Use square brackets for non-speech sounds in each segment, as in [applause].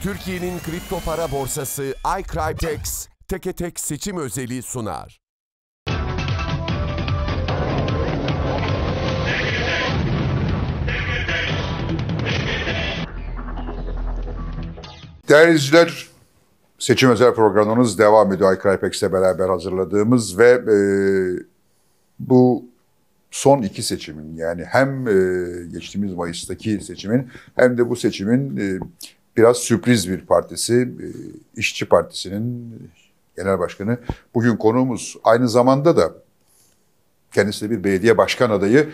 Türkiye'nin kripto para borsası iCryptex teke tek seçim özeli sunar. Değerli izleyiciler, seçim özel programımız devam ediyor. iCrypex'le beraber hazırladığımız ve e, bu son iki seçimin yani hem e, geçtiğimiz Mayıs'taki seçimin hem de bu seçimin e, biraz sürpriz bir partisi, e, İşçi Partisi'nin genel başkanı. Bugün konuğumuz aynı zamanda da kendisi de bir belediye başkan adayı.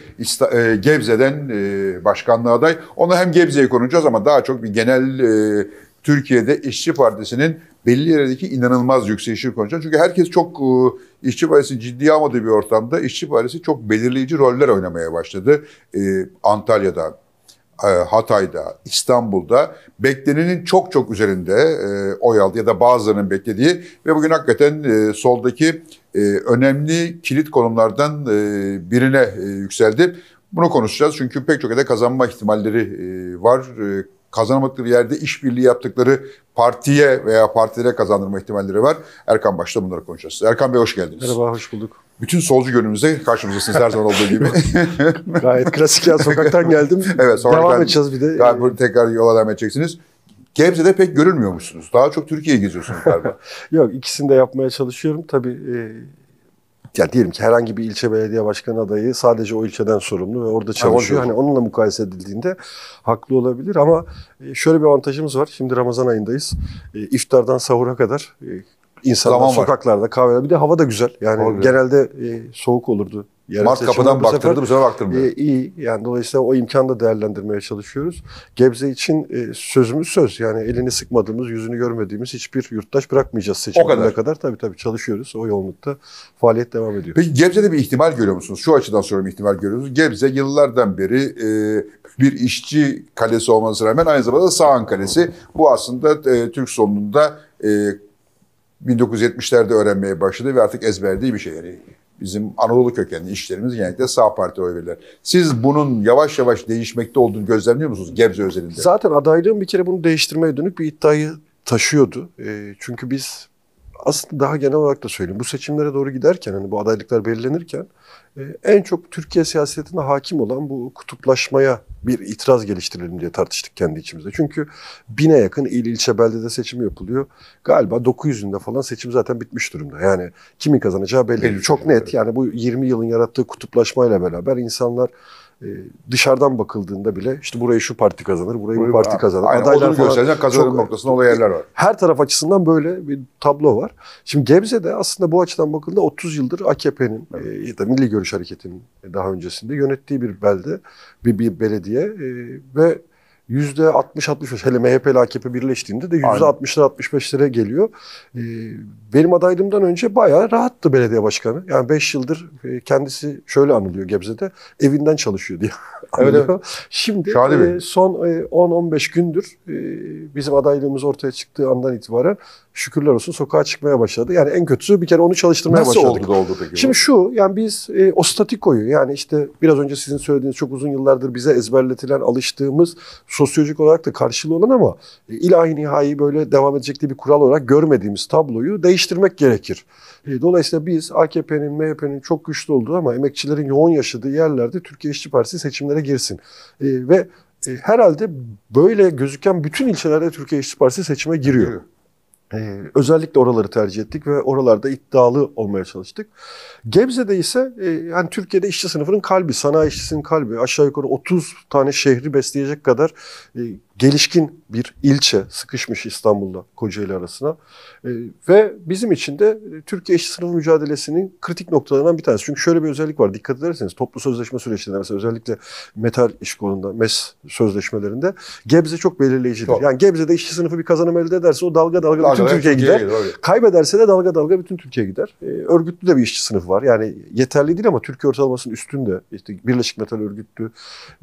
E, Gebze'den e, başkanlığa aday. Onu hem Gebze'ye konuşacağız ama daha çok bir genel e, Türkiye'de İşçi Partisi'nin belli yerlerdeki inanılmaz yükselişini konuşacağız. Çünkü herkes çok İşçi Partisi ciddiye almadığı bir ortamda İşçi Partisi çok belirleyici roller oynamaya başladı. Antalya'da, Hatay'da, İstanbul'da beklenenin çok çok üzerinde e, oy aldı ya da bazılarının beklediği ve bugün hakikaten e, soldaki e, önemli kilit konumlardan e, birine e, yükseldi. Bunu konuşacağız çünkü pek çok yerde kazanma ihtimalleri e, var. E, kazanamadıkları yerde işbirliği yaptıkları partiye veya partilere kazandırma ihtimalleri var. Erkan başta bunları konuşacağız. Erkan Bey hoş geldiniz. Merhaba, hoş bulduk. Bütün solcu gönlümüzde karşımızdasınız her zaman olduğu gibi. [laughs] Gayet klasik ya, sokaktan geldim. [laughs] Evet, sokaktan- Devam edeceğiz bir de. Galiba tekrar yola devam edeceksiniz. Gebze'de pek görünmüyormuşsunuz. Daha çok Türkiye'yi geziyorsunuz galiba. [laughs] Yok, ikisini de yapmaya çalışıyorum. Tabii e, ya diyelim ki herhangi bir ilçe belediye başkanı adayı sadece o ilçeden sorumlu ve orada çalışıyor. Hani onunla mukayese edildiğinde haklı olabilir ama e, şöyle bir avantajımız var. Şimdi Ramazan ayındayız. E, iftardan sahura kadar e, insanlar Zaman var. sokaklarda, kahvelerde. Bir de hava da güzel. Yani güzel. genelde e, soğuk olurdu. Yerel Mart kapıdan bu baktırdı bu sefer baktırmıyor. E, iyi yani dolayısıyla o imkanı da değerlendirmeye çalışıyoruz. Gebze için e, sözümüz söz yani elini sıkmadığımız, yüzünü görmediğimiz hiçbir yurttaş bırakmayacağız seçim O kadar. kadar. Tabii tabii çalışıyoruz. O yoğunlukta faaliyet devam ediyor. Peki Gebze'de bir ihtimal görüyor musunuz? Şu açıdan soruyorum ihtimal görüyor musunuz? Gebze yıllardan beri e, bir işçi kalesi olmasına rağmen aynı zamanda Sağan Kalesi. Bu aslında e, Türk solununda e, 1970'lerde öğrenmeye başladı ve artık ezberdiği bir şey. Yani bizim Anadolu kökenli işçilerimiz genellikle sağ parti oy verirler. Siz bunun yavaş yavaş değişmekte olduğunu gözlemliyor musunuz Gebze özelinde? Zaten adaylığın bir kere bunu değiştirmeye dönük bir iddiayı taşıyordu. E, çünkü biz aslında daha genel olarak da söyleyeyim. Bu seçimlere doğru giderken hani bu adaylıklar belirlenirken e, en çok Türkiye siyasetine hakim olan bu kutuplaşmaya bir itiraz geliştirelim diye tartıştık kendi içimizde. Çünkü bine yakın il ilçe beldede seçim yapılıyor. Galiba 900'ünde falan seçim zaten bitmiş durumda. Yani kimin kazanacağı belli. Belli. Çok net. Yani bu 20 yılın yarattığı kutuplaşmayla beraber insanlar dışarıdan bakıldığında bile işte burayı şu parti kazanır, burayı bu parti kazanır. Aynen, Adaylar falan gösterecek kazanım çok- noktasında olan yerler var. her taraf açısından böyle bir tablo var. Şimdi Gebze'de aslında bu açıdan bakıldığında 30 yıldır AKP'nin e, ya da Milli Görüş Hareketi'nin daha öncesinde yönettiği bir belde, bir, bir belediye e, ve %60-65 hele MHP ile AKP birleştiğinde de %60'lara 65'lere geliyor. E, benim adaylığımdan önce bayağı rahattı belediye başkanı. Yani 5 yıldır e, kendisi şöyle anılıyor Gebze'de evinden çalışıyor diye [laughs] Evet, anılıyor. Şimdi Şadi e, son e, 10-15 gündür e, bizim adaylığımız ortaya çıktığı andan itibaren şükürler olsun sokağa çıkmaya başladı. Yani en kötüsü bir kere onu çalıştırmaya Nasıl başladık. oldu da oldu peki? Şimdi şu yani biz e, o statikoyu yani işte biraz önce sizin söylediğiniz çok uzun yıllardır bize ezberletilen alıştığımız sosyolojik olarak da karşılığı olan ama e, ilahi nihai böyle devam edecek diye bir kural olarak görmediğimiz tabloyu değiştirmek gerekir. E, dolayısıyla biz AKP'nin, MHP'nin çok güçlü olduğu ama emekçilerin yoğun yaşadığı yerlerde Türkiye İşçi Partisi seçimlere girsin. E, ve e, herhalde böyle gözüken bütün ilçelerde Türkiye İşçi Partisi seçime giriyor. Ee, özellikle oraları tercih ettik ve oralarda iddialı olmaya çalıştık. Gebze'de ise e, yani Türkiye'de işçi sınıfının kalbi, sanayi işçisinin kalbi aşağı yukarı 30 tane şehri besleyecek kadar e, gelişkin bir ilçe sıkışmış İstanbul'da Kocaeli arasına. E, ve bizim için de e, Türkiye işçi sınıfı mücadelesinin kritik noktalarından bir tanesi. Çünkü şöyle bir özellik var. Dikkat ederseniz toplu sözleşme süreçlerinde mesela özellikle metal iş kolunda, MES sözleşmelerinde Gebze çok belirleyicidir. Çok. Yani Gebze'de işçi sınıfı bir kazanım elde ederse o dalga dalga, bütün Dalgalar Türkiye Türkiye'ye gider. öyle. Kaybederse de dalga dalga bütün Türkiye gider. Ee, örgütlü de bir işçi sınıfı var. Yani yeterli değil ama Türkiye ortalamasının üstünde. İşte Birleşik Metal Örgütlü,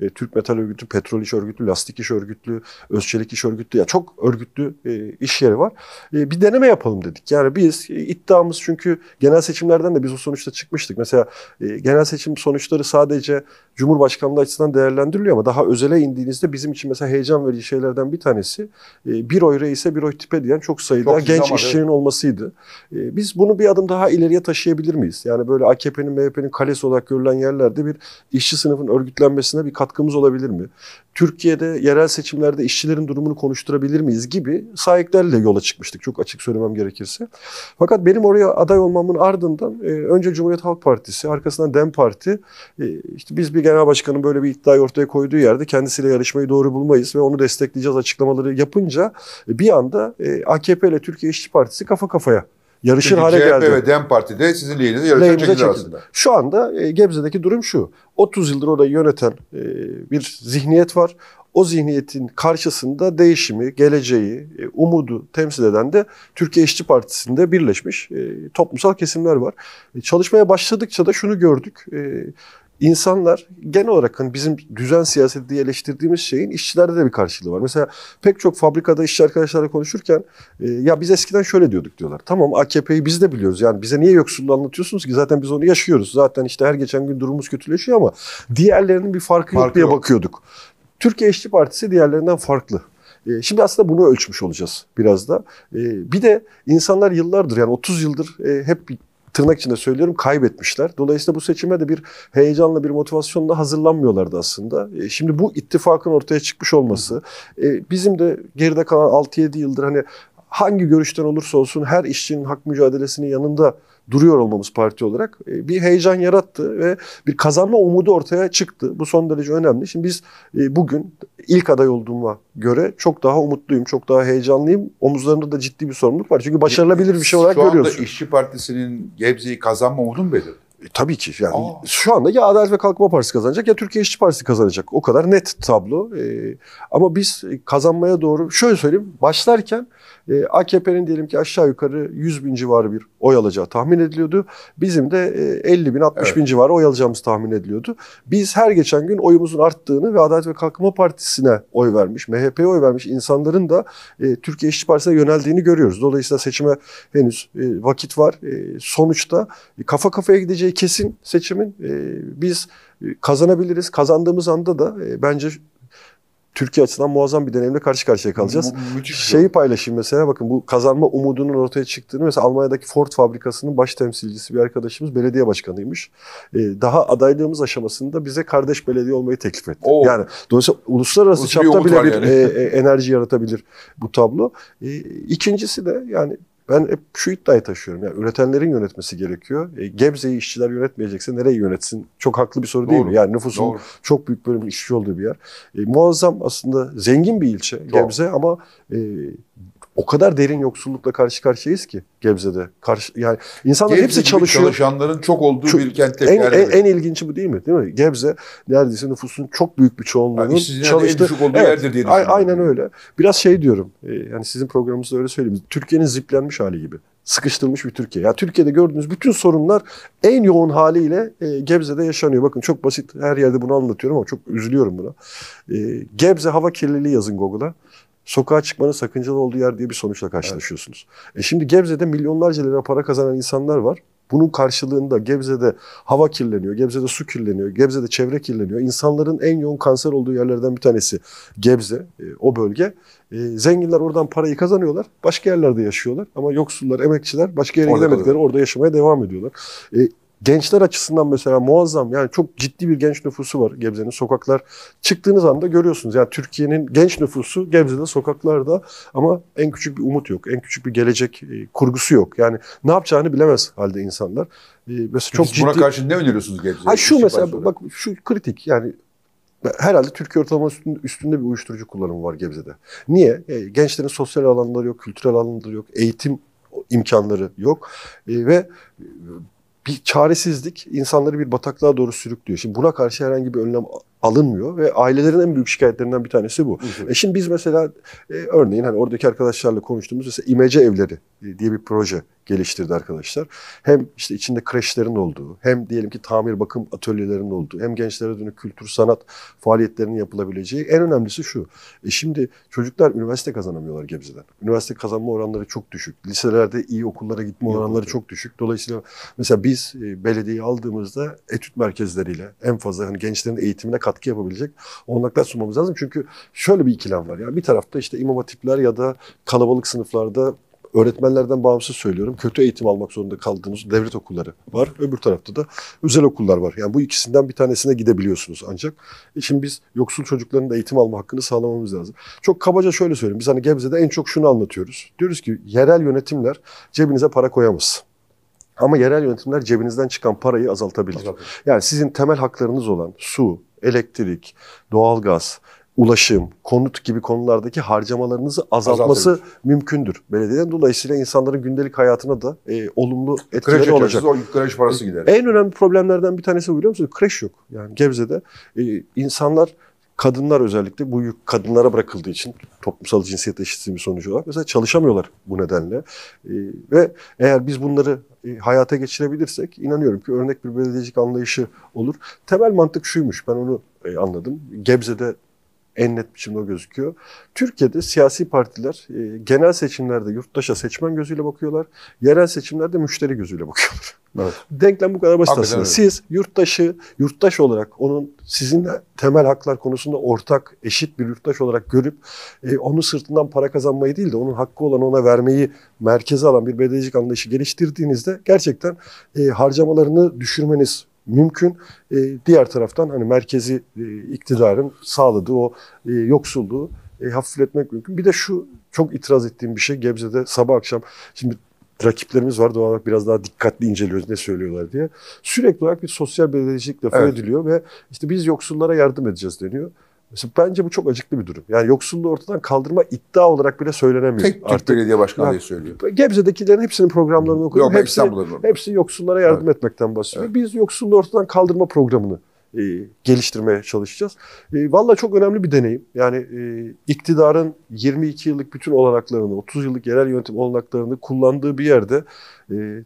e, Türk Metal Örgütlü, Petrol İş Örgütlü, Lastik İş Örgütlü, Özçelik İş Örgütlü. Ya çok örgütlü e, iş yeri var. E, bir deneme yapalım dedik. Yani biz e, iddiamız çünkü genel seçimlerden de biz o sonuçta çıkmıştık. Mesela e, genel seçim sonuçları sadece Cumhurbaşkanlığı açısından değerlendiriliyor ama daha özele indiğinizde bizim için mesela heyecan verici şeylerden bir tanesi e, bir oy reise bir oy tipe diyen çok sayıda Çok genç güzel, işçinin olmasıydı. E, Biz bunu bir adım daha ileriye taşıyabilir miyiz? Yani böyle AKP'nin MHP'nin kalesi olarak görülen yerlerde bir işçi sınıfın örgütlenmesine bir katkımız olabilir mi? Türkiye'de yerel seçimlerde işçilerin durumunu konuşturabilir miyiz gibi sahiplerle yola çıkmıştık çok açık söylemem gerekirse. Fakat benim oraya aday olmamın ardından e, önce Cumhuriyet Halk Partisi, arkasından DEM Parti, işte biz bir genel başkanın böyle bir iddiayı ortaya koyduğu yerde kendisiyle yarışmayı doğru bulmayız ve onu destekleyeceğiz açıklamaları yapınca e, bir anda e, AKP ile Türkiye İşçi Partisi kafa kafaya yarışır Çünkü hale CHP geldi. ve DEM Parti de sizin lehinize çekildi. aslında. Şu anda e, Gebze'deki durum şu. 30 yıldır orayı yöneten e, bir zihniyet var. O zihniyetin karşısında değişimi, geleceği, e, umudu temsil eden de Türkiye İşçi Partisi'nde birleşmiş e, toplumsal kesimler var. E, çalışmaya başladıkça da şunu gördük. E, İnsanlar genel olarak hani bizim düzen siyaseti diye eleştirdiğimiz şeyin işçilerde de bir karşılığı var. Mesela pek çok fabrikada işçi arkadaşlarla konuşurken e, ya biz eskiden şöyle diyorduk diyorlar. Tamam AKP'yi biz de biliyoruz. Yani bize niye yoksulluğu anlatıyorsunuz ki? Zaten biz onu yaşıyoruz. Zaten işte her geçen gün durumumuz kötüleşiyor ama diğerlerinin bir farkı, yok Farkı diye yok. bakıyorduk. Türkiye İşçi Partisi diğerlerinden farklı. E, Şimdi aslında bunu ölçmüş olacağız biraz da. E, Bir de insanlar yıllardır yani 30 yıldır hep bir tırnak içinde söylüyorum kaybetmişler. Dolayısıyla bu seçime de bir heyecanla bir motivasyonla hazırlanmıyorlardı aslında. E, Şimdi bu ittifakın ortaya çıkmış olması e, bizim de geride kalan 6-7 yıldır hani hangi görüşten olursa olsun her işçinin hak mücadelesinin yanında duruyor olmamız parti olarak e, bir heyecan yarattı ve bir kazanma umudu ortaya çıktı. Bu son derece önemli. Şimdi biz e, bugün ilk aday olduğuma göre çok daha umutluyum, çok daha heyecanlıyım. Omuzlarında da ciddi bir sorumluluk var. Çünkü başarılabilir bir şey olarak Şu anda görüyoruz. İşçi Partisi'nin Gebze'yi kazanma umudu mu belirli? E, Tabii ki. Yani Aa. şu anda ya Adalet ve Kalkınma Partisi kazanacak ya Türkiye İşçi Partisi kazanacak. O kadar net tablo. E, ama biz kazanmaya doğru şöyle söyleyeyim. Başlarken e, AKP'nin diyelim ki aşağı yukarı 100 bin civarı bir oy alacağı tahmin ediliyordu. Bizim de e, 50 bin 60 Evet. bin civarı oy alacağımız tahmin ediliyordu. Biz her geçen gün oyumuzun arttığını ve Adalet ve Kalkınma Partisi'ne oy vermiş, MHP'ye oy vermiş insanların da e, Türkiye İşçi Partisi'ne yöneldiğini görüyoruz. Dolayısıyla seçime henüz e, vakit var. E, sonuçta e, kafa kafaya gideceği kesin seçimin e, biz e, kazanabiliriz. Kazandığımız anda da e, bence Türkiye açısından muazzam bir deneyimle karşı karşıya kalacağız. Müthiş bir şey. Şeyi paylaşayım mesela bakın bu kazanma umudunun ortaya çıktığını mesela Almanya'daki Ford fabrikasının baş temsilcisi bir arkadaşımız belediye başkanıymış. Ee, daha adaylığımız aşamasında bize kardeş belediye olmayı teklif etti. Oo. Yani dolayısıyla uluslararası bir çapta umut bile bir yani? e, e, enerji yaratabilir bu tablo. E, ikincisi de yani ben hep şu iddiayı taşıyorum. Yani üretenlerin yönetmesi gerekiyor. E, Gebze'yi işçiler yönetmeyecekse nereyi yönetsin? Çok haklı bir soru değil Doğru. mi? Yani nüfusun Doğru. çok büyük bölümün işçi olduğu bir yer. E, muazzam aslında zengin bir ilçe Gebze ama e, o kadar derin yoksullukla karşı karşıyayız ki Gebze'de. Karşı, yani insanlar Gebze hepsi çalışıyor. Çalışanların çok olduğu Çok- bir kentte. En, en, en ilginci bu değil mi? Değil mi? Gebze neredeyse nüfusun çok büyük bir çoğunluğunun Yani işsizliğin en çalıştığı... düşük olduğu Evet, yerdir diye. Aynen öyle. Biraz şey diyorum. e, yani sizin programınızda öyle söyleyeyim. Türkiye'nin ziplenmiş hali gibi. Sıkıştırılmış bir Türkiye. Ya Türkiye'de gördüğünüz bütün sorunlar en yoğun haliyle e, Gebze'de yaşanıyor. Bakın çok basit her yerde bunu anlatıyorum ama çok üzülüyorum buna. E, Gebze hava kirliliği yazın Google'a. Sokağa çıkmanın sakıncalı olduğu yer diye bir sonuçla karşılaşıyorsunuz. E şimdi Gebze'de milyonlarca lira para kazanan insanlar var. Bunun karşılığında Gebze'de hava kirleniyor, Gebze'de su kirleniyor, Gebze'de çevre kirleniyor. İnsanların en yoğun kanser olduğu yerlerden bir tanesi Gebze, e, o bölge. E, zenginler oradan parayı kazanıyorlar, başka yerlerde yaşıyorlar. Ama yoksullar, emekçiler başka yere Orada gidemedikleri orada yaşamaya devam ediyorlar. E, gençler açısından mesela muazzam yani çok ciddi bir genç nüfusu var Gebze'nin. Sokaklar çıktığınız anda görüyorsunuz. Yani Türkiye'nin genç nüfusu Gebze'de sokaklarda ama en küçük bir umut yok. En küçük bir gelecek e, kurgusu yok. Yani ne yapacağını bilemez halde insanlar. E, mesela çok Çok buna ciddi karşı ne öneriyorsunuz Gebze'ye? Ha şu mesela olarak. bak şu kritik yani herhalde Türkiye ortalaması üstünde, üstünde bir uyuşturucu kullanımı var Gebze'de. Niye? E, gençlerin sosyal alanları yok, kültürel alanları yok, eğitim imkanları yok E, ve bir çaresizlik insanları bir bataklığa doğru sürüklüyor. Şimdi buna karşı herhangi bir önlem alınmıyor ve ailelerin en büyük şikayetlerinden bir tanesi bu. E şimdi biz mesela e, örneğin hani oradaki arkadaşlarla konuştuğumuz mesela imece evleri e, diye bir proje geliştirdi arkadaşlar. Hem işte içinde kreşlerin olduğu, hem diyelim ki tamir bakım atölyelerinin olduğu, hem gençlere dönük kültür sanat faaliyetlerinin yapılabileceği. En önemlisi şu. E şimdi çocuklar üniversite kazanamıyorlar Gebze'den. Üniversite kazanma oranları çok düşük. Liselerde iyi okullara gitme İyi oranları çok düşük. Dolayısıyla mesela biz e, belediyeyi aldığımızda etüt merkezleriyle en fazla hani gençlerin eğitimine katkı yapabilecek olanaklar sunmamız lazım. Çünkü şöyle bir ikilem var. ya bir tarafta işte imam hatipler ya da kalabalık sınıflarda öğretmenlerden bağımsız söylüyorum. Kötü eğitim almak zorunda kaldığınız devlet okulları var. Öbür tarafta da özel okullar var. Yani bu ikisinden bir tanesine gidebiliyorsunuz ancak. E şimdi biz yoksul çocukların da eğitim alma hakkını sağlamamız lazım. Çok kabaca şöyle söyleyeyim. Biz hani Gebze'de en çok şunu anlatıyoruz. Diyoruz ki yerel yönetimler cebinize para koyamaz. Ama yerel yönetimler cebinizden çıkan parayı azaltabilir. Yani sizin temel haklarınız olan su, elektrik, doğalgaz, ulaşım, konut gibi konulardaki harcamalarınızı azaltması Azaltabilir. mümkündür belediyeden. Dolayısıyla insanların gündelik hayatına da e, olumlu etkileri Kreş olacak. o kreş parası gider. En önemli problemlerden bir tanesi biliyor musunuz? Kreş yok. Yani Gebze'de e, insanlar kadınlar özellikle bu yük kadınlara bırakıldığı için toplumsal cinsiyet eşitliği sonucu olarak mesela çalışamıyorlar bu nedenle. E, ve eğer biz bunları e, hayata geçirebilirsek inanıyorum ki örnek bir belediyecilik anlayışı olur. Temel mantık şuymuş ben onu e, anladım. Gebze'de en net biçimde o gözüküyor. Türkiye'de siyasi partiler e, genel seçimlerde yurttaşa seçmen gözüyle bakıyorlar. Yerel seçimlerde müşteri gözüyle bakıyorlar. [laughs] Evet. Denklem bu kadar basit Hakikaten aslında. öyle. Siz yurttaşı yurttaş olarak onun sizinle temel haklar konusunda ortak, eşit bir yurttaş olarak görüp e, onun sırtından para kazanmayı değil de onun hakkı olan ona vermeyi merkeze alan bir belediyecilik anlayışı geliştirdiğinizde gerçekten e, harcamalarını düşürmeniz mümkün. E, diğer taraftan hani merkezi e, iktidarın sağladığı o e, yoksulluğu e, hafifletmek mümkün. Bir de şu çok itiraz ettiğim bir şey Gebze'de sabah akşam şimdi rakiplerimiz var doğal olarak biraz daha dikkatli inceliyoruz ne söylüyorlar diye. Sürekli olarak bir sosyal belediyecilik lafı Evet. ediliyor ve işte biz yoksullara yardım edeceğiz deniyor. Mesela bence bu çok acıklı bir durum. Yani yoksulluğu ortadan kaldırma iddia olarak bile söylenemiyor Tek Türk artık. belediye başkanı diye söylüyor. Gebze'dekilerin hepsinin programlarını okuyorum. Yok hepsi, hepsi yoksullara yardım etmekten bahsediyor. Biz yoksulluğu ortadan kaldırma programını e, geliştirmeye çalışacağız. E, Valla çok önemli bir deneyim. Yani e, iktidarın 22 yıllık bütün olanaklarını, 30 yıllık yerel yönetim olanaklarını kullandığı bir yerde e,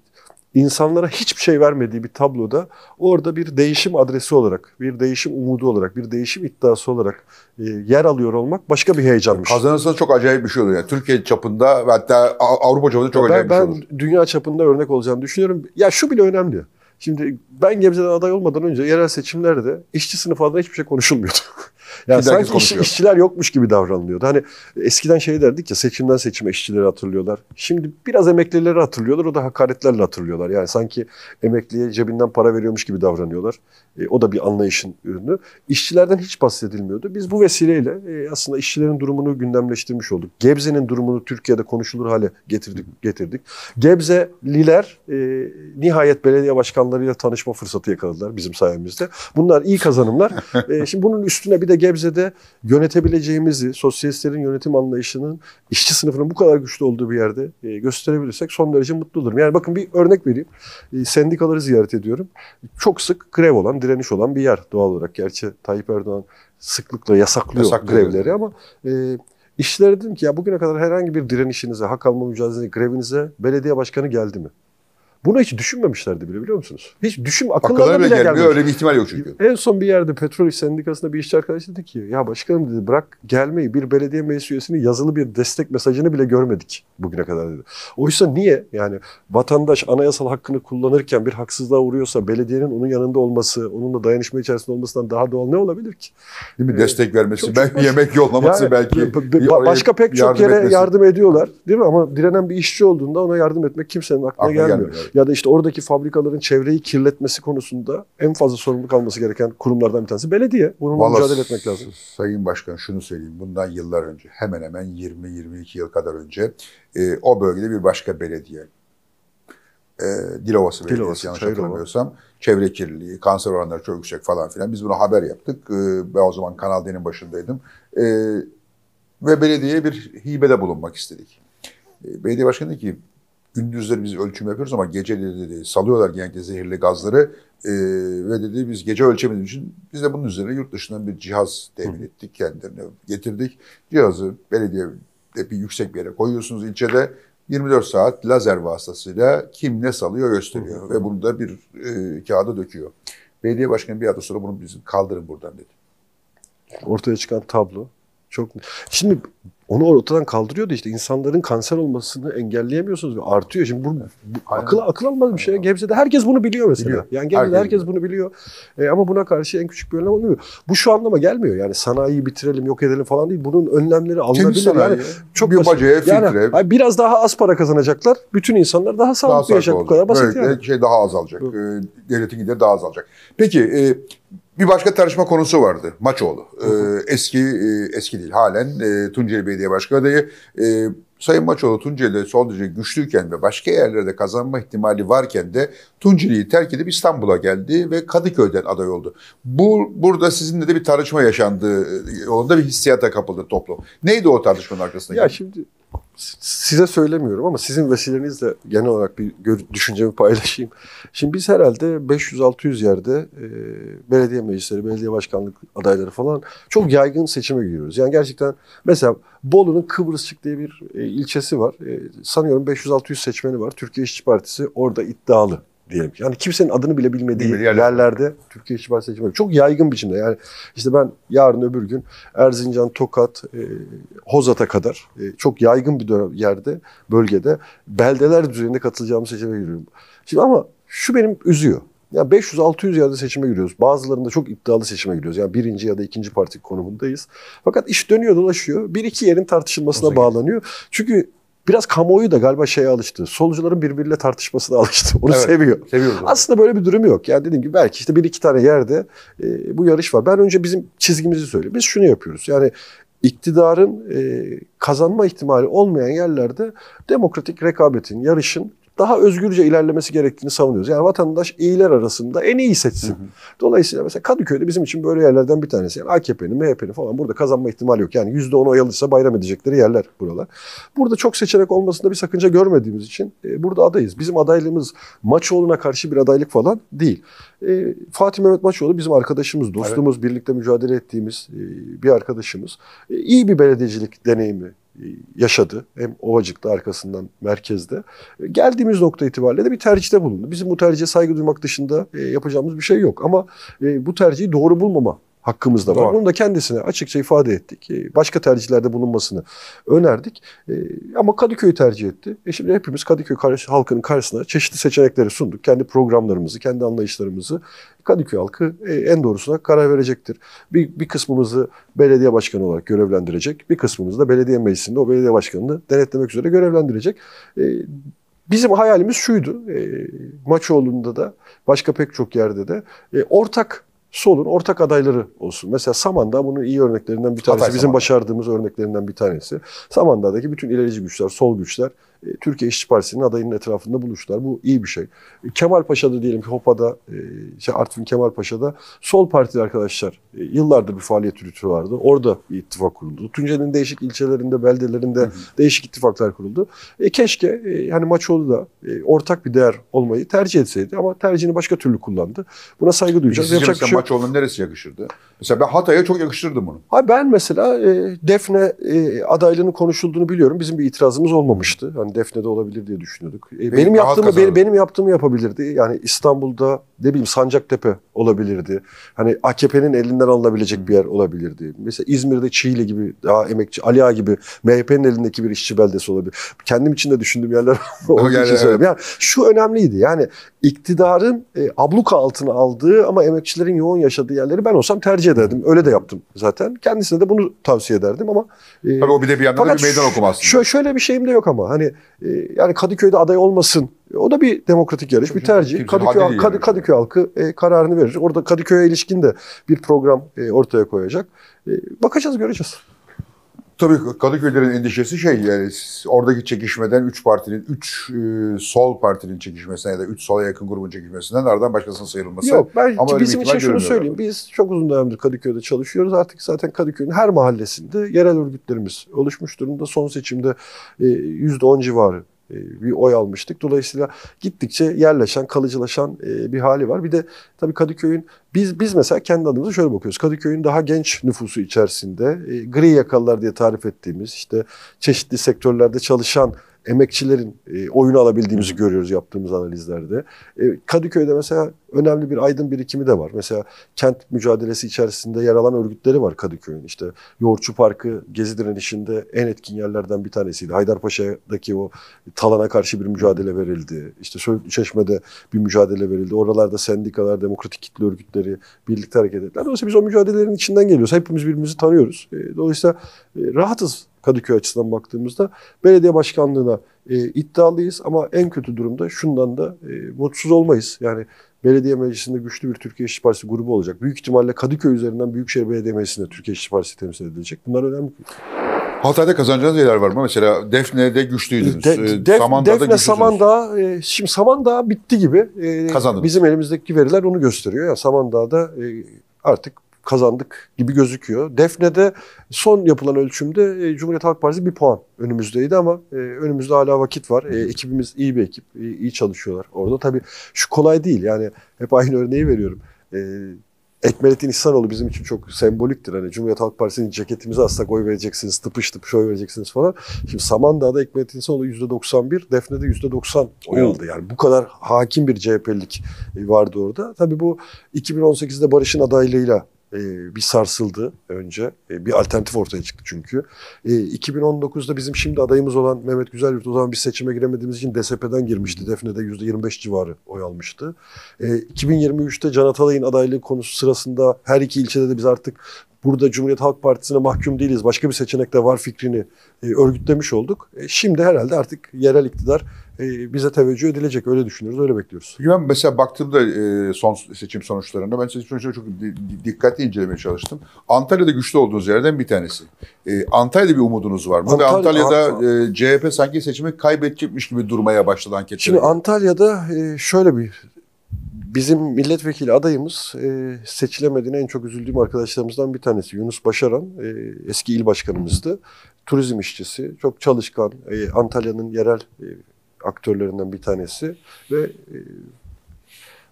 insanlara hiçbir şey vermediği bir tabloda orada bir değişim adresi olarak, bir değişim umudu olarak, bir değişim iddiası olarak e, yer alıyor olmak başka bir heyecanmış. Kazanırsa çok acayip bir şey olur. Yani Türkiye çapında ve hatta Avrupa çapında çok ben, acayip bir şey ben olur. dünya çapında örnek olacağını düşünüyorum. Ya şu bile önemli. Şimdi ben Gebze'den aday olmadan önce yerel seçimlerde işçi sınıfı adına hiçbir şey konuşulmuyordu. [laughs] yani herkes sanki iş- işçiler yokmuş gibi davranılıyordu. Hani eskiden şey derdik ya seçimden seçime işçileri hatırlıyorlar. Şimdi biraz emeklileri hatırlıyorlar. O da hakaretlerle hatırlıyorlar. Yani sanki emekliye cebinden para veriyormuş gibi davranıyorlar. E, o da bir anlayışın ürünü. İşçilerden hiç bahsedilmiyordu. Biz bu vesileyle e, aslında işçilerin durumunu gündemleştirmiş olduk. Gebze'nin durumunu Türkiye'de konuşulur hale getirdik. getirdik. Gebzeliler e, nihayet belediye başkanlarıyla tanışma fırsatı yakaladılar bizim sayemizde. Bunlar iyi kazanımlar. [laughs] E, şimdi bunun üstüne bir de Gebze'de yönetebileceğimizi, sosyalistlerin yönetim anlayışının işçi sınıfının bu kadar güçlü olduğu bir yerde e, gösterebilirsek son derece mutlu olurum. Yani bakın bir örnek vereyim. E, sendikaları ziyaret ediyorum. Çok sık grev olan, direniş olan bir yer doğal olarak. Gerçi Tayyip Erdoğan sıklıkla yasaklıyor, Yasaklıyor. grevleri ama e, işçilere dedim ki ya bugüne kadar herhangi bir direnişinize, hak alma mücadelenize, grevinize belediye başkanı geldi mi? Bunu hiç düşünmemişlerdi bile biliyor musunuz? Hiç düşün akıllarına Akıllara bile bile gelmiyor. Öyle bir ihtimal yok çünkü. En son bir yerde petrol iş sendikasında bir işçi arkadaş dedi ki ya başkanım dedi bırak gelmeyi bir belediye meclis üyesinin yazılı bir destek mesajını bile görmedik bugüne kadar dedi. Oysa niye yani vatandaş anayasal hakkını kullanırken bir haksızlığa uğruyorsa belediyenin onun yanında olması, onunla dayanışma içerisinde olmasından daha doğal ne olabilir ki? Değil mi? Evet. Destek vermesi, Çok- belki çok basit. yemek yollaması Yani belki. başka pek çok yere etmesi. yardım ediyorlar değil mi? Ama direnen bir işçi olduğunda ona yardım etmek kimsenin aklına Aklına gelmiyor. gelmiyor. Ya da işte oradaki fabrikaların çevreyi kirletmesi konusunda en fazla sorumluluk alması gereken kurumlardan bir tanesi belediye. Bununla Vallahi mücadele etmek lazım. Sayın Başkan şunu söyleyeyim. Bundan yıllar önce hemen hemen 20-22 yıl kadar önce e, o bölgede bir başka belediye e, Dilovası Belediyesi Dilovası, yanlış Çayırova. hatırlamıyorsam çevre kirliliği, kanser oranları çok yüksek falan filan. Biz bunu haber yaptık. E, ben o zaman Kanal D'nin başındaydım. E, ve belediyeye bir hibede bulunmak istedik. E, belediye başkanı dedi ki gündüzleri biz ölçüm yapıyoruz ama geceleri dedi, salıyorlar genellikle zehirli gazları. Ee, ve dedi biz gece ölçemediğimiz için biz de bunun üzerine yurt dışından bir cihaz temin ettik kendilerine getirdik. Cihazı belediyede bir yüksek bir yere koyuyorsunuz ilçede 24 saat lazer vasıtasıyla kim ne salıyor gösteriyor ve bunu da bir e, kağıda döküyor. Belediye başkanı bir hafta sonra bunu bizim kaldırın buradan dedi. Ortaya çıkan tablo çok... Şimdi onu ortadan kaldırıyor da işte insanların kanser olmasını engelleyemiyorsunuz ve artıyor. Şimdi bu, bu Aynen. akıl akıl almaz bir şey. Gebze'de herkes bunu biliyor mesela. Biliyor. Yani Gebze'de Herkes herkes, bunu biliyor. E, ama buna karşı en küçük bir önlem olmuyor. Bu şu anlama gelmiyor. Yani sanayiyi bitirelim, yok edelim falan değil. Bunun önlemleri alınabilir. Yani çok bir bacaya filtre, Yani, hani biraz daha az para kazanacaklar. Bütün insanlar daha daha sağlıklı sağlıklı yaşayacak. Bu kadar basit Böylelikle yani. şey daha azalacak. Ee, devletin gideri daha azalacak. Peki e, bir başka tartışma konusu vardı. Maçoğlu. Ee, eski e, eski değil halen e, Tunceli Belediye Başkanı adayı. E, Sayın Maçoğlu Tunceli'de son derece güçlüyken ve başka yerlerde kazanma ihtimali varken de Tunceli'yi terk edip İstanbul'a geldi ve Kadıköy'den aday oldu. Bu burada sizinle de bir tartışma yaşandığı yolunda bir hissiyata kapıldı toplum. Neydi o tartışmanın arkasındaki? Ya şimdi size söylemiyorum ama sizin vesilenizle genel olarak bir düşüncemi paylaşayım. Şimdi biz herhalde 500-600 yerde e, belediye meclisleri, belediye başkanlık adayları falan çok yaygın seçime giriyoruz. Yani gerçekten mesela Bolu'nun Kıbrısçık diye bir e, ilçesi var. E, sanıyorum 500-600 seçmeni var. Türkiye İşçi Partisi orada iddialı diyelim. ki. Yani kimsenin adını bile bilmediği Bilmediği yerler. yerlerde Türkiye Partisi seçimi çok yaygın biçimde. Yani işte ben yarın öbür gün Erzincan, Tokat, e, Hozat'a kadar e, çok yaygın bir dönem yerde, bölgede beldeler düzeyinde katılacağım seçime giriyorum. Şimdi ama şu benim üzüyor. Ya 500-600 yerde seçime giriyoruz. Bazılarında çok iddialı seçime giriyoruz. Yani birinci ya da ikinci parti konumundayız. Fakat iş dönüyor dolaşıyor. Bir iki yerin tartışılmasına Olsa bağlanıyor. Çünkü biraz kamuoyu da galiba şeye alıştı. Solcuların birbiriyle tartışmasına [laughs] alıştı. Onu Evet. seviyor. Seviyoruz. Aslında böyle bir durum yok. Yani dediğim gibi belki işte bir iki tane yerde e, bu yarış var. Ben önce bizim çizgimizi söyleyeyim. Biz şunu yapıyoruz. Yani iktidarın e, kazanma ihtimali olmayan yerlerde demokratik rekabetin, yarışın daha özgürce ilerlemesi gerektiğini savunuyoruz. Yani vatandaş iyiler arasında en iyi seçsin. Dolayısıyla mesela Kadıköy'de bizim için böyle yerlerden bir tanesi. Yani AKP'nin, MHP'nin falan burada kazanma ihtimali yok. Yani %10 oy alırsa bayram edecekleri yerler buralar. Burada çok seçenek olmasında bir sakınca görmediğimiz için e, burada adayız. Bizim adaylığımız Maçoğlu'na karşı bir adaylık falan değil. E, Fatih Mehmet Maçoğlu bizim arkadaşımız, dostumuz, birlikte mücadele ettiğimiz e, bir arkadaşımız. E, iyi bir belediyecilik deneyimi yaşadı. Hem Ovacık'ta arkasından merkezde. Geldiğimiz nokta itibariyle de bir tercihte bulundu. Bizim bu tercihe saygı duymak dışında e, yapacağımız bir şey yok. Ama e, bu tercihi doğru bulmama hakkımız da var. Doğru. Bunu da kendisine açıkça ifade ettik. E, Başka tercihlerde bulunmasını önerdik. E, Ama Kadıköy'ü tercih etti. E şimdi hepimiz Kadıköy karşı, halkının karşısına çeşitli seçenekleri sunduk. Kendi programlarımızı, kendi anlayışlarımızı. Kadıköy halkı e, en doğrusuna karar verecektir. Bir, bir kısmımızı belediye başkanı olarak görevlendirecek. Bir kısmımızı da belediye meclisinde o belediye başkanını denetlemek üzere görevlendirecek. Bizim hayalimiz şuydu. Maçoğlu'nda da başka pek çok yerde de ortak solun ortak adayları olsun. Mesela Samandağ bunun iyi örneklerinden bir tanesi. Hatay Bizim Samandağ. başardığımız örneklerinden bir tanesi. Samandağ'daki bütün ilerici güçler, sol güçler Türkiye İşçi Partisi'nin adayının etrafında buluştular. Bu iyi bir şey. E, Kemal Paşa'da diyelim ki Hopa'da, e, işte Artvin Kemal Paşa'da sol partili arkadaşlar e, yıllardır bir faaliyet yürütü vardı. Orada bir ittifak kuruldu. Tunceli'nin değişik ilçelerinde, beldelerinde değişik ittifaklar kuruldu. E, keşke e, hani Maçoğlu da e, ortak bir değer olmayı tercih etseydi ama tercihini başka türlü kullandı. Buna saygı duyacağız. sizce mesela şey. Maçoğlu'nun neresi yakışırdı? Mesela ben Hatay'a çok yakıştırdım bunu. Abi ben mesela e, Defne e, adaylığının konuşulduğunu biliyorum. Bizim bir itirazımız olmamıştı. Hani Defne'de olabilir diye düşünüyorduk. E, benim rahat yaptığımı benim, benim yaptığımı yapabilirdi. Yani İstanbul'da ne bileyim Sancaktepe olabilirdi. Hani AKP'nin elinden alınabilecek bir yer olabilirdi. Mesela İzmir'de Çiğli gibi daha emekçi Ali Ağa gibi MHP'nin elindeki bir işçi beldesi olabilir. Kendim için de düşündüğüm yerler [laughs] olduğu Yani için söylüyorum. Yani şu önemliydi. Yani iktidarın e, abluka altına aldığı ama emekçilerin yoğun yaşadığı yerleri ben olsam tercih ederdim. Öyle de yaptım zaten. Kendisine de bunu tavsiye ederdim ama e, Tabii o bir de bir yandan da bir meydan ş- okuma aslında. şö- şöyle bir şeyim de yok ama hani yani Kadıköy'de aday olmasın. O da bir demokratik yarış, bir tercih. Kadıköy, Kadı- yani. Kadıköy halkı e, kararını verir. Orada Kadıköy'e ilişkin de bir program e, ortaya koyacak. E, bakacağız, göreceğiz. Tabii Kadıköylerin endişesi şey yani oradaki çekişmeden 3 partinin, 3 sol partinin çekişmesinden ya da 3 sola yakın grubun çekişmesinden aradan başkasının sıyrılması. Yok ben Ama bizim için şunu söyleyeyim. Biz çok uzun dönemdir Kadıköy'de çalışıyoruz. Artık zaten Kadıköy'ün her mahallesinde yerel örgütlerimiz oluşmuş durumda. Son seçimde e, %10 civarı e, bir oy almıştık. Dolayısıyla gittikçe yerleşen, kalıcılaşan e, bir hali var. Bir de tabii Kadıköy'ün biz biz mesela kendi adımıza şöyle bakıyoruz. Kadıköy'ün daha genç nüfusu içerisinde e, gri yakalılar diye tarif ettiğimiz işte çeşitli sektörlerde çalışan emekçilerin e, oyunu alabildiğimizi görüyoruz yaptığımız analizlerde. E, Kadıköy'de mesela önemli bir aydın birikimi de var. Mesela kent mücadelesi içerisinde yer alan örgütleri var Kadıköy'ün. İşte Yoğurtçu Parkı Gezi direnişinde en etkin yerlerden bir tanesiydi. Haydarpaşa'daki o talana karşı bir mücadele verildi. İşte Söğütlü Çeşme'de bir mücadele verildi. Oralarda sendikalar, demokratik kitle örgütleri birlikte hareket ettiler. Dolayısıyla biz o mücadelelerin içinden geliyoruz. Hepimiz birbirimizi tanıyoruz. E, dolayısıyla e, rahatız Kadıköy açısından baktığımızda. Belediye başkanlığına e, iddialıyız ama en kötü durumda şundan da e, mutsuz olmayız. Yani belediye meclisinde güçlü bir Türkiye İşçi Partisi grubu olacak. Büyük ihtimalle Kadıköy üzerinden Büyükşehir Belediye Meclisi'nde Türkiye İşçi Partisi temsil edilecek. Bunlar önemli. Hatay'da kazanacağınız yerler var mı? Mesela Defne'de güçlüydünüz. De, Ee, Def, Samandağ'da Defne güçlüsünüz. Samandağ, e, şimdi Samandağ bitti gibi. E, Kazandınız. Bizim elimizdeki veriler onu gösteriyor. Yani Samandağ'da e, artık kazandık gibi gözüküyor. Defne'de son yapılan ölçümde e, Cumhuriyet Halk Partisi bir puan önümüzdeydi ama e, önümüzde hala vakit var. E, ekibimiz iyi bir ekip, iyi çalışıyorlar orada. Tabii şu kolay değil yani hep aynı örneği veriyorum. Ekmelettin İhsanoğlu bizim için çok semboliktir. Hani Cumhuriyet Halk Partisi'nin ceketimizi assak oy vereceksiniz, tıpış tıpış oy vereceksiniz falan. Şimdi Samandağ'da Ekmelettin İhsanoğlu %91, Defne'de %90 oy aldı. Yani bu kadar hakim bir CHP'lik vardı orada. Tabii bu 2018'de Barış'ın adaylığıyla e, bir sarsıldı önce. E, bir alternatif ortaya çıktı çünkü. E, 2019'da bizim şimdi adayımız olan Mehmet Güzelyurt o zaman biz seçime giremediğimiz için DSP'den girmişti. Defne'de %25 civarı oy almıştı. E, 2023'te Can Atalay'ın adaylığı konusu sırasında her iki ilçede de biz artık burada Cumhuriyet Halk Partisi'ne mahkum değiliz. Başka bir seçenek de var fikrini e, örgütlemiş olduk. E, şimdi herhalde artık yerel iktidar e, bize teveccüh edilecek. Öyle düşünüyoruz, öyle bekliyoruz. Peki Ben mesela baktığımda e, son seçim sonuçlarında ben seçim sonuçlarını çok di- di- dikkatli incelemeye çalıştım. Antalya'da güçlü olduğunuz yerden bir tanesi. E, Antalya'da bir umudunuz var mı? Ve Antalya- Antalya'da e, CHP sanki seçimi kaybedecekmiş gibi durmaya başladı anketler. Şimdi Antalya'da e, şöyle bir bizim milletvekili adayımız e, seçilemediğine en çok üzüldüğüm arkadaşlarımızdan bir tanesi Yunus Başaran e, eski il başkanımızdı. Turizm işçisi, çok çalışkan, e, Antalya'nın yerel e, aktörlerinden bir tanesi ve e,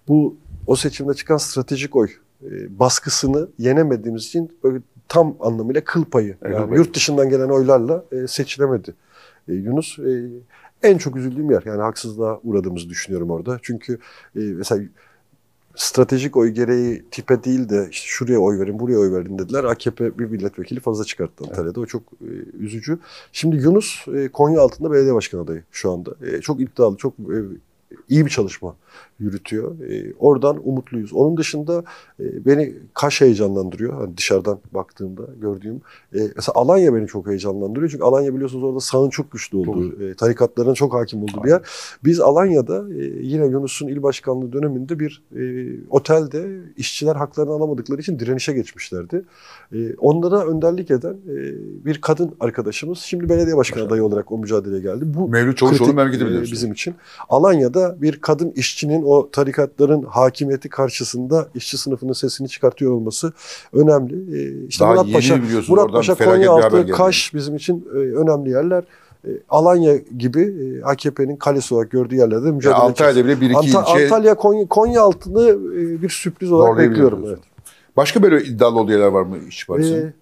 bu o seçimde çıkan stratejik oy e, baskısını yenemediğimiz için böyle tam anlamıyla kıl payı. Evet, Yani kıl yurt dışından gelen oylarla e, seçilemedi. E, Yunus e, en çok üzüldüğüm yer. Yani haksızlığa uğradığımızı düşünüyorum orada. Çünkü e, mesela stratejik oy gereği tipe değil de işte şuraya oy verin, buraya oy verin dediler. AKP bir milletvekili fazla çıkarttı Antalya'da. O çok e, üzücü. Şimdi Yunus e, Konya altında belediye başkanı adayı şu anda. E, çok iddialı, çok e, iyi bir çalışma yürütüyor. E, oradan umutluyuz. Onun dışında e, beni Kaş heyecanlandırıyor. Hani dışarıdan baktığımda gördüğüm. E, mesela Alanya beni çok heyecanlandırıyor. Çünkü Alanya biliyorsunuz orada sağın çok güçlü olduğu, e, tarikatların çok hakim olduğu bir yer. Biz Alanya'da e, yine Yunus'un il başkanlığı döneminde bir e, otelde işçiler haklarını alamadıkları için direnişe geçmişlerdi. E, onlara önderlik eden e, bir kadın arkadaşımız şimdi belediye başkanı adayı olarak o mücadeleye geldi. Bu Mevlüt Çavuşoğlu memleketi e, bizim için. Alanya'da bir kadın işçinin o tarikatların hakimiyeti karşısında işçi sınıfının sesini çıkartıyor olması önemli. E, işte Daha Murat Paşa, Murat Paşa, Konyaaltı. Kaş bizim için e, önemli yerler. E, Alanya gibi e, AKP'nin kalesi olarak gördüğü yerlerde mücadele edeceğiz. Antalya'da bile bir iki Anta- ilçe Antalya, Konya, Konya altını bir sürpriz olarak bekliyorum. Evet. Başka böyle iddialı yerler var mı İşçi Partisi'nin? Ee,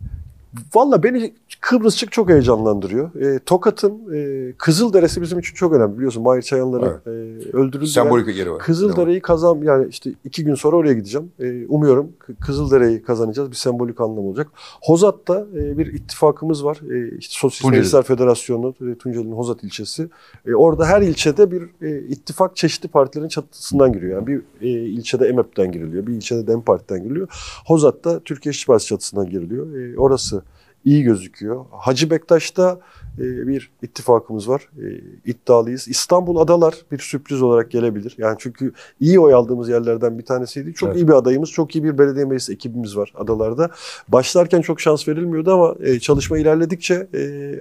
Valla beni Kıbrısçık çok heyecanlandırıyor. Ee, Tokat'ın e, Kızılderesi bizim için çok önemli. Biliyorsun Mahir Çayanların e, öldürüldüğü yer. Sembolik yeri var. Kızıldere'yi kazan yani işte iki gün sonra oraya gideceğim. Ee, umuyorum Kızıldere'yi kazanacağız. Bir sembolik anlam olacak. Hozat'ta e, bir ittifakımız var. E, işte Sosyalist Tunceli. Meclisler Federasyonu, e, Tunceli'nin Hozat ilçesi. E, orada her ilçede bir e, ittifak çeşitli partilerin çatısından giriyor. Yani bir e, ilçede EMEP'ten giriliyor, bir ilçede DEM Parti'den giriliyor. Hozat'ta Türkiye İşçi Partisi çatısından giriliyor. E, orası iyi gözüküyor. Hacı Bektaş'ta e, bir ittifakımız var. E, iddialıyız. İstanbul Adalar bir sürpriz olarak gelebilir. Yani çünkü iyi oy aldığımız yerlerden bir tanesiydi. Çok Evet. iyi bir adayımız, çok iyi bir belediye meclis ekibimiz var adalarda. Başlarken çok şans verilmiyordu ama e, çalışma ilerledikçe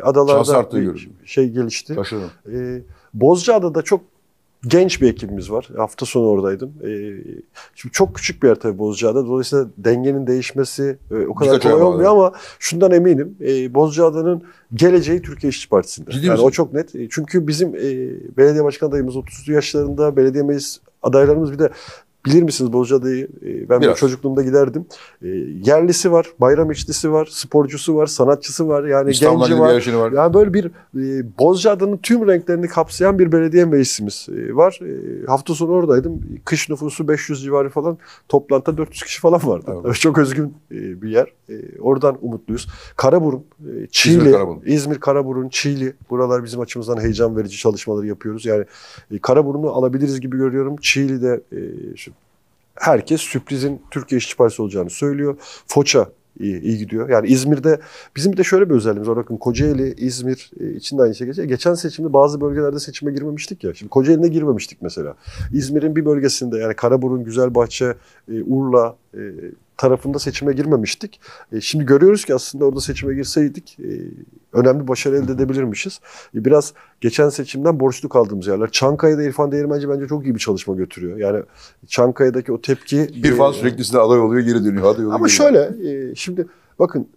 adalarda Şans bir şey gelişti. Şaşırdım. E, Bozcaada'da çok genç bir ekibimiz var. Hafta sonu oradaydım. E, şimdi çok küçük bir yer tabii Bozcaada. Dolayısıyla dengenin değişmesi e, o kadar Birkaç kolay olmuyor ama şundan eminim. E, Bozcaada'nın geleceği Türkiye İşçi Partisi'nde. Ciddi yani misin? o çok net. Çünkü bizim e, belediye başkan adayımız 30 yaşlarında, belediye meclis adaylarımız bir de bilir misiniz Bozcaada'yı? E, ben Biraz. çocukluğumda giderdim. E, yerlisi var, bayram işçisi var, sporcusu var, sanatçısı var. Yani genci var. var. Yani böyle bir e, Bozcaada'nın tüm renklerini kapsayan bir belediye meclisimiz e, var. E, hafta sonu oradaydım. Kış nüfusu 500 civarı falan. Toplantıda 400 kişi falan vardı. Evet. [laughs] Çok özgün bir yer. Oradan umutluyuz. Karaburun, Çiğli, İzmir, İzmir, Karaburun. Karaburun, Çiğli. Buralar bizim açımızdan heyecan verici çalışmaları yapıyoruz. Yani Karaburun'u alabiliriz gibi görüyorum. Çiğli'de herkes sürprizin Türkiye İşçi Partisi olacağını söylüyor. Foça iyi, iyi gidiyor. Yani İzmir'de bizim de şöyle bir özelliğimiz var. Bakın Kocaeli, İzmir e, için de aynı şey geçiyor. Geçen seçimde bazı bölgelerde seçime girmemiştik ya. Şimdi Kocaeli'ne girmemiştik mesela. İzmir'in bir bölgesinde yani Karaburun, Güzelbahçe, e, Urla e, tarafında seçime girmemiştik. E, şimdi görüyoruz ki aslında orada seçime girseydik e, önemli başarı elde edebilirmişiz. E, biraz geçen seçimden borçlu kaldığımız yerler. Çankaya'da İrfan Değirmenci bence çok iyi bir çalışma götürüyor. Yani Çankaya'daki o tepki... İrfan e, sürekli size aday oluyor, geri dönüyor. Aday oluyor, ama şöyle e, şimdi bakın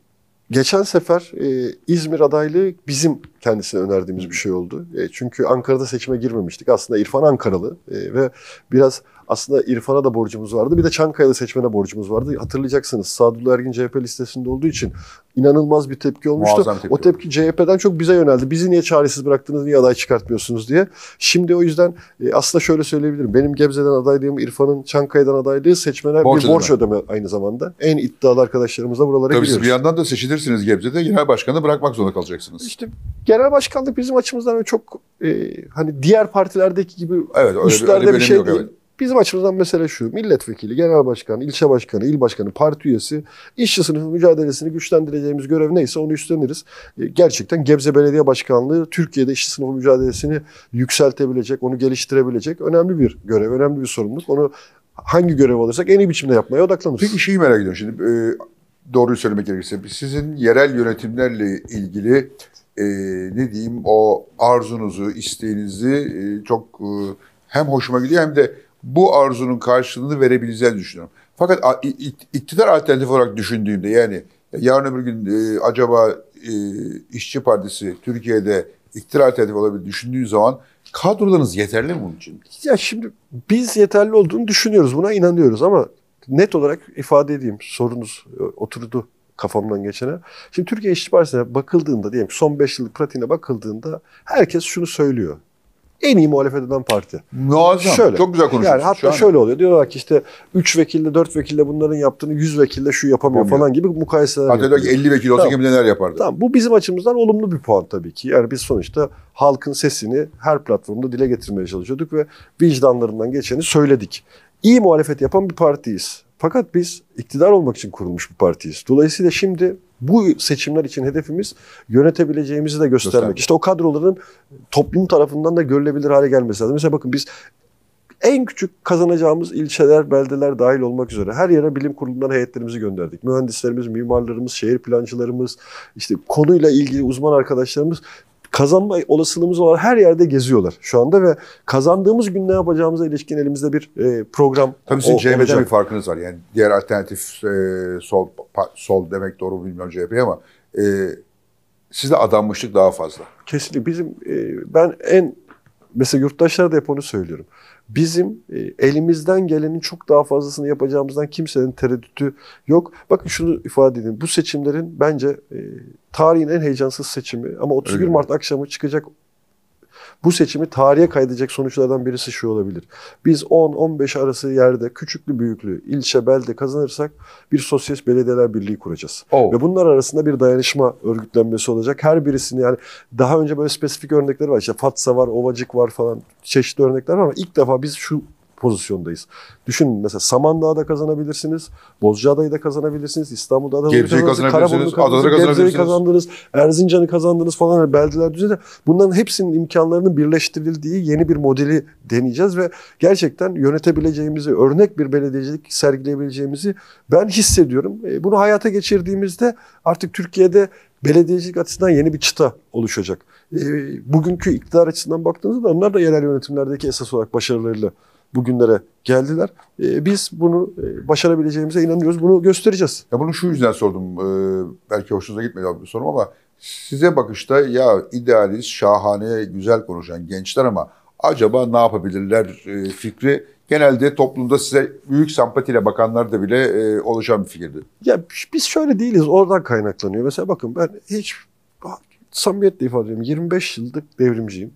geçen sefer e, İzmir adaylığı bizim kendisine önerdiğimiz bir şey oldu. E, çünkü Ankara'da seçime girmemiştik. Aslında İrfan Ankaralı e, ve biraz aslında İrfan'a da borcumuz vardı. Bir de Çankaya'da seçmene borcumuz vardı. Hatırlayacaksınız Sadullah Ergin CHP listesinde olduğu için inanılmaz bir tepki olmuştu. Muazzam tepki o tepki CHP'den çok bize yöneldi. Bizi niye çaresiz bıraktınız, niye aday çıkartmıyorsunuz diye. Şimdi o yüzden e, aslında şöyle söyleyebilirim. Benim Gebze'den adaylığım, İrfan'ın Çankaya'dan adaylığı seçmene Borç bir borç ödeme aynı zamanda. En iddialı arkadaşlarımız da buralara Tabii siz giriyoruz. bir yandan da seçilirsiniz Gebze'de. Genel başkanı bırakmak zorunda kalacaksınız. İşte genel başkanlık bizim açımızdan çok e, hani diğer partilerdeki gibi Evet öyle bir, üstlerde öyle bir şey yok. değil. Evet. Bizim açımızdan mesele şu. Milletvekili, genel başkan, ilçe başkanı, il başkanı, parti üyesi, işçi sınıfı mücadelesini güçlendireceğimiz görev neyse onu üstleniriz. E, Gerçekten Gebze Belediye Başkanlığı Türkiye'de işçi sınıfı mücadelesini yükseltebilecek, onu geliştirebilecek önemli bir görev, önemli bir sorumluluk. Onu hangi görev alırsak en iyi biçimde yapmaya odaklanırız. Peki şeyi merak ediyorum şimdi. E, doğruyu söylemek gerekirse sizin yerel yönetimlerle ilgili e, ne diyeyim o arzunuzu, isteğinizi e, çok e, hem hoşuma gidiyor hem de bu arzunun karşılığını verebileceğini düşünüyorum. Fakat iktidar alternatif olarak düşündüğümde yani yarın öbür gün e, acaba e, İşçi Partisi Türkiye'de iktidar alternatif olabilir düşündüğün zaman kadrolarınız yeterli mi bunun için? Ya şimdi biz yeterli olduğunu düşünüyoruz. Buna inanıyoruz ama net olarak ifade edeyim. Sorunuz e, oturdu kafamdan geçene. Şimdi Türkiye İşçi Partisi'ne bakıldığında diyelim ki son 5 yıllık pratiğine bakıldığında herkes şunu söylüyor. En iyi muhalefet eden parti. Muazzam. Şöyle. Çok güzel konuşuyorsun. Yani hatta şöyle oluyor. Diyorlar ki işte 3 vekille 4 vekille bunların yaptığını 100 vekille şu yapamıyor Yapamıyor. falan gibi mukayeseler Hatta diyor ki yapılıyor. 50 vekil olsa Tamam. kim neler yapardı? Tamam bu bizim açımızdan olumlu bir puan tabii ki. Yani biz sonuçta halkın sesini her platformda dile getirmeye çalışıyorduk ve vicdanlarından geçeni söyledik. İyi muhalefet yapan bir partiyiz. Fakat biz iktidar olmak için kurulmuş bir partiyiz. Dolayısıyla şimdi bu seçimler için hedefimiz yönetebileceğimizi de göstermek. Göstermek. İşte o kadroların toplum tarafından da görülebilir hale gelmesi lazım. Mesela bakın biz en küçük kazanacağımız ilçeler, beldeler dahil olmak üzere her yere bilim kurulundan heyetlerimizi gönderdik. Mühendislerimiz, mimarlarımız, şehir plancılarımız, işte konuyla ilgili uzman arkadaşlarımız kazanma olasılığımız olan her yerde geziyorlar şu anda ve kazandığımız gün ne yapacağımıza ilişkin elimizde bir e, program Tabii sizin olacak. bir farkınız var. Yani diğer alternatif e, sol pa- sol demek doğru bilmiyorum CHP ama e, sizde adanmışlık daha fazla. Kesinlikle bizim e, ben en mesela yurttaşlara da hep onu söylüyorum. Bizim e, elimizden gelenin çok daha fazlasını yapacağımızdan kimsenin tereddütü yok. Bakın şunu ifade edeyim. Bu seçimlerin bence e, tarihin en heyecansız seçimi ama 31 Öyle. Mart akşamı çıkacak bu seçimi tarihe kaydedecek sonuçlardan birisi şu olabilir. Biz 10-15 arası yerde küçüklü büyüklü ilçe belde kazanırsak bir sosyalist belediyeler birliği kuracağız. Oh. Ve bunlar arasında bir dayanışma örgütlenmesi olacak. Her birisini yani daha önce böyle spesifik örnekleri var. İşte Fatsa var, Ovacık var falan çeşitli örnekler var ama ilk defa biz şu pozisyondayız. Düşünün mesela Samandağ'da kazanabilirsiniz, Bozcaada'yı da kazanabilirsiniz, İstanbul'da da Gebze'yi kazanabilirsiniz, Gebze'yi kazanabilirsiniz. kazandınız, Erzincan'ı kazandınız falan hani beldeler düzeyde. Bunların hepsinin imkanlarının birleştirildiği yeni bir modeli deneyeceğiz ve gerçekten yönetebileceğimizi, örnek bir belediyecilik sergileyebileceğimizi ben hissediyorum. E, Bunu hayata geçirdiğimizde artık Türkiye'de belediyecilik açısından yeni bir çıta oluşacak. E, bugünkü iktidar açısından baktığınızda onlar da yerel yönetimlerdeki esas olarak başarılarıyla bugünlere geldiler. E, biz bunu e, başarabileceğimize inanıyoruz. Bunu göstereceğiz. Ya bunu şu yüzden sordum. Ee, belki hoşunuza gitmedi bu sorum ama size bakışta ya idealist, şahane, güzel konuşan gençler ama acaba ne yapabilirler e, fikri genelde toplumda size büyük sempatiyle bakanlar da bile e, oluşan bir fikirdi. Ya biz şöyle değiliz. Oradan kaynaklanıyor. Mesela bakın ben hiç samimiyetle ifade ediyorum. 25 yıllık devrimciyim.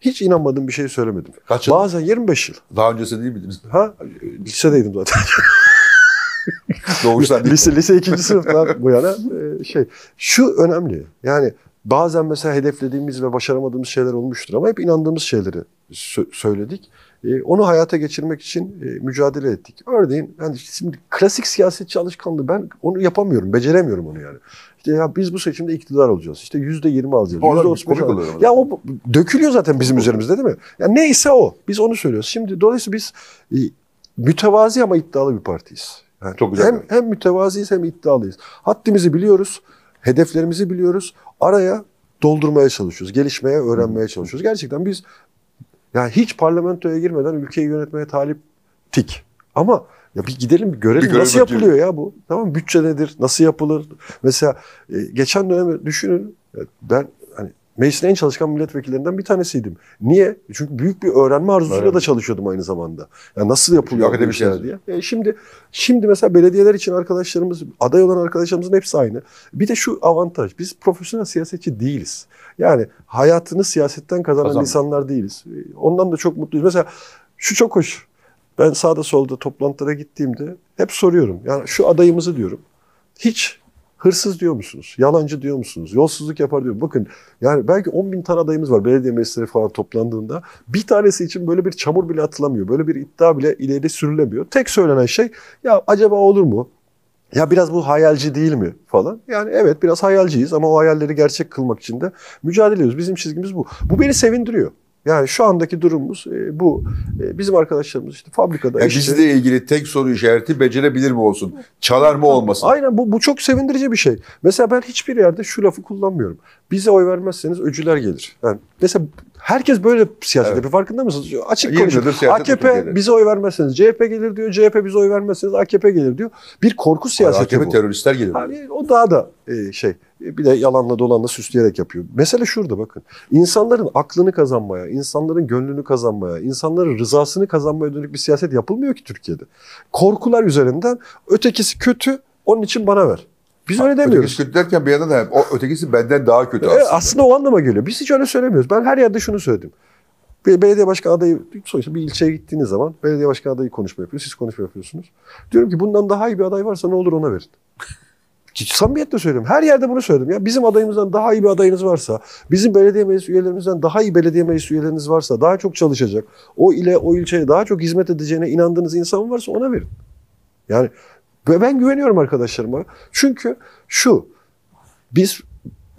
Hiç inanmadığım bir şey söylemedim. Kaç yıl? Bazen 25 yıl. Daha öncesi değil miydiniz? Ha lisedeydim zaten. [laughs] Doğuştan değil. lise lise ikinci sınıftan bu yana e, şey şu önemli. Yani bazen mesela hedeflediğimiz ve başaramadığımız şeyler olmuştur ama hep inandığımız şeyleri sö- söyledik. E, onu hayata geçirmek için e, mücadele ettik. Örneğin yani şimdi klasik siyasetçi alışkanlığı ben onu yapamıyorum, beceremiyorum onu yani. İşte ya biz bu seçimde iktidar olacağız. İşte yüzde yirmi alacağız. Yüzde otuz alacağız. Ya o dökülüyor zaten bizim üzerimizde değil mi? Ya neyse o. Biz onu söylüyoruz. Şimdi dolayısıyla biz e, mütevazi ama iddialı bir partiyiz. Yani Çok güzel. Hem, hem mütevaziyiz hem iddialıyız. Haddimizi biliyoruz, hedeflerimizi biliyoruz. Araya doldurmaya çalışıyoruz, gelişmeye, öğrenmeye çalışıyoruz. Gerçekten biz yani hiç parlamentoya girmeden ülkeyi yönetmeye taliptik. Ama ya bir gidelim bir görelim Bir görelim nasıl yapılıyor ya bu. Tamam bütçe nedir? Nasıl yapılır? Mesela e, geçen dönemi düşünün. Ben hani meclisin en çalışkan milletvekillerinden bir tanesiydim. Niye? Çünkü büyük bir öğrenme arzusuyla Evet. da çalışıyordum aynı zamanda. Ya nasıl yapılıyor bu akademisyen. işler diye. E şimdi şimdi mesela belediyeler için arkadaşlarımız, aday olan arkadaşlarımızın hepsi aynı. Bir de şu avantaj. Biz profesyonel siyasetçi değiliz. Yani hayatını siyasetten kazanan Kazanmıyor. insanlar değiliz. E, Ondan da çok mutluyuz. Mesela şu çok hoş. Ben sağda solda toplantılara gittiğimde hep soruyorum. Yani şu adayımızı diyorum. Hiç hırsız diyor musunuz? Yalancı diyor musunuz? Yolsuzluk yapar diyor. Bakın yani belki 10 bin tane adayımız var belediye meclisleri falan toplandığında. Bir tanesi için böyle bir çamur bile atılamıyor. Böyle bir iddia bile ileri sürülemiyor. Tek söylenen şey ya acaba olur mu? Ya biraz bu hayalci değil mi falan. Yani evet biraz hayalciyiz ama o hayalleri gerçek kılmak için de mücadele ediyoruz. Bizim çizgimiz bu. Bu beni sevindiriyor. Yani şu andaki durumumuz e, bu. E, bizim arkadaşlarımız işte fabrikada Ya işte. bizle ilgili tek soru işareti becerebilir mi olsun? Çalar mı olmasın? Aynen bu, bu çok sevindirici bir şey. Mesela ben hiçbir yerde şu lafı kullanmıyorum. Bize oy vermezseniz öcüler gelir. Yani mesela herkes böyle siyaset Evet. yapıyor. Farkında mısınız? Açık 20 konuşuyor. AKP Türkiye'de. bize oy vermezseniz CHP gelir diyor. CHP bize oy vermezseniz AKP gelir diyor. Bir korku siyaseti AKP bu. teröristler gelir. Yani o daha da e, şey bir de yalanla dolanla süsleyerek yapıyor. Mesele şurada bakın. İnsanların aklını kazanmaya, insanların gönlünü kazanmaya, insanların rızasını kazanmaya dönük bir siyaset yapılmıyor ki Türkiye'de. Korkular üzerinden ötekisi kötü onun için bana ver. Biz öyle demiyoruz. Ötekisi kötü derken bir yandan da o ötekisi benden daha kötü E, aslında. aslında o anlama geliyor. Biz hiç öyle söylemiyoruz. Ben her yerde şunu söyledim. Bir belediye başkan adayı, sonuçta bir ilçeye gittiğiniz zaman belediye başkan adayı konuşma yapıyor. Siz konuşma yapıyorsunuz. Diyorum ki bundan daha iyi bir aday varsa ne olur ona verin. Hiç Samimiyetle söylüyorum. Her yerde bunu söyledim. Ya bizim adayımızdan daha iyi bir adayınız varsa, bizim belediye meclis üyelerimizden daha iyi belediye meclis üyeleriniz varsa, daha çok çalışacak, o ile o ilçeye daha çok hizmet edeceğine inandığınız insan varsa ona verin. Yani ve ben güveniyorum arkadaşlarıma. Çünkü şu, biz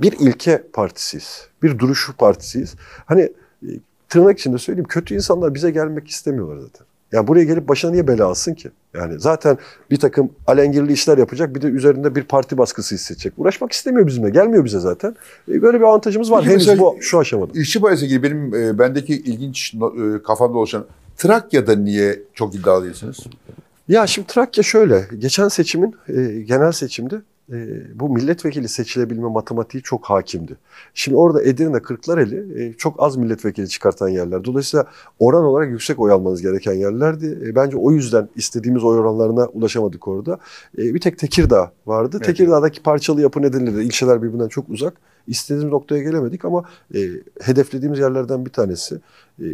bir ilke partisiyiz. Bir duruşu partisiyiz. Hani e, tırnak içinde söyleyeyim kötü insanlar bize gelmek istemiyorlar zaten. Yani buraya gelip başına niye bela alsın ki? Yani zaten bir takım alengirli işler yapacak bir de üzerinde bir parti baskısı hissedecek. Uğraşmak istemiyor bizimle. Gelmiyor bize zaten. E, Böyle bir avantajımız var. Henüz bu şu aşamada. İşçi bayisi gibi benim e, bendeki ilginç e, kafamda oluşan Trakya'da niye çok iddialı değilsiniz? Ya şimdi Trakya şöyle. Geçen seçimin e, genel seçimde e, bu milletvekili seçilebilme matematiği çok hakimdi. Şimdi orada Edirne, Kırklareli e, çok az milletvekili çıkartan yerler. Dolayısıyla oran olarak yüksek oy almanız gereken yerlerdi. E, bence o yüzden istediğimiz oy oranlarına ulaşamadık orada. E, bir tek Tekirdağ vardı. Evet. Tekirdağ'daki parçalı yapı nedeniyle de ilçeler birbirinden çok uzak. İstediğimiz noktaya gelemedik ama e, hedeflediğimiz yerlerden bir tanesi. E,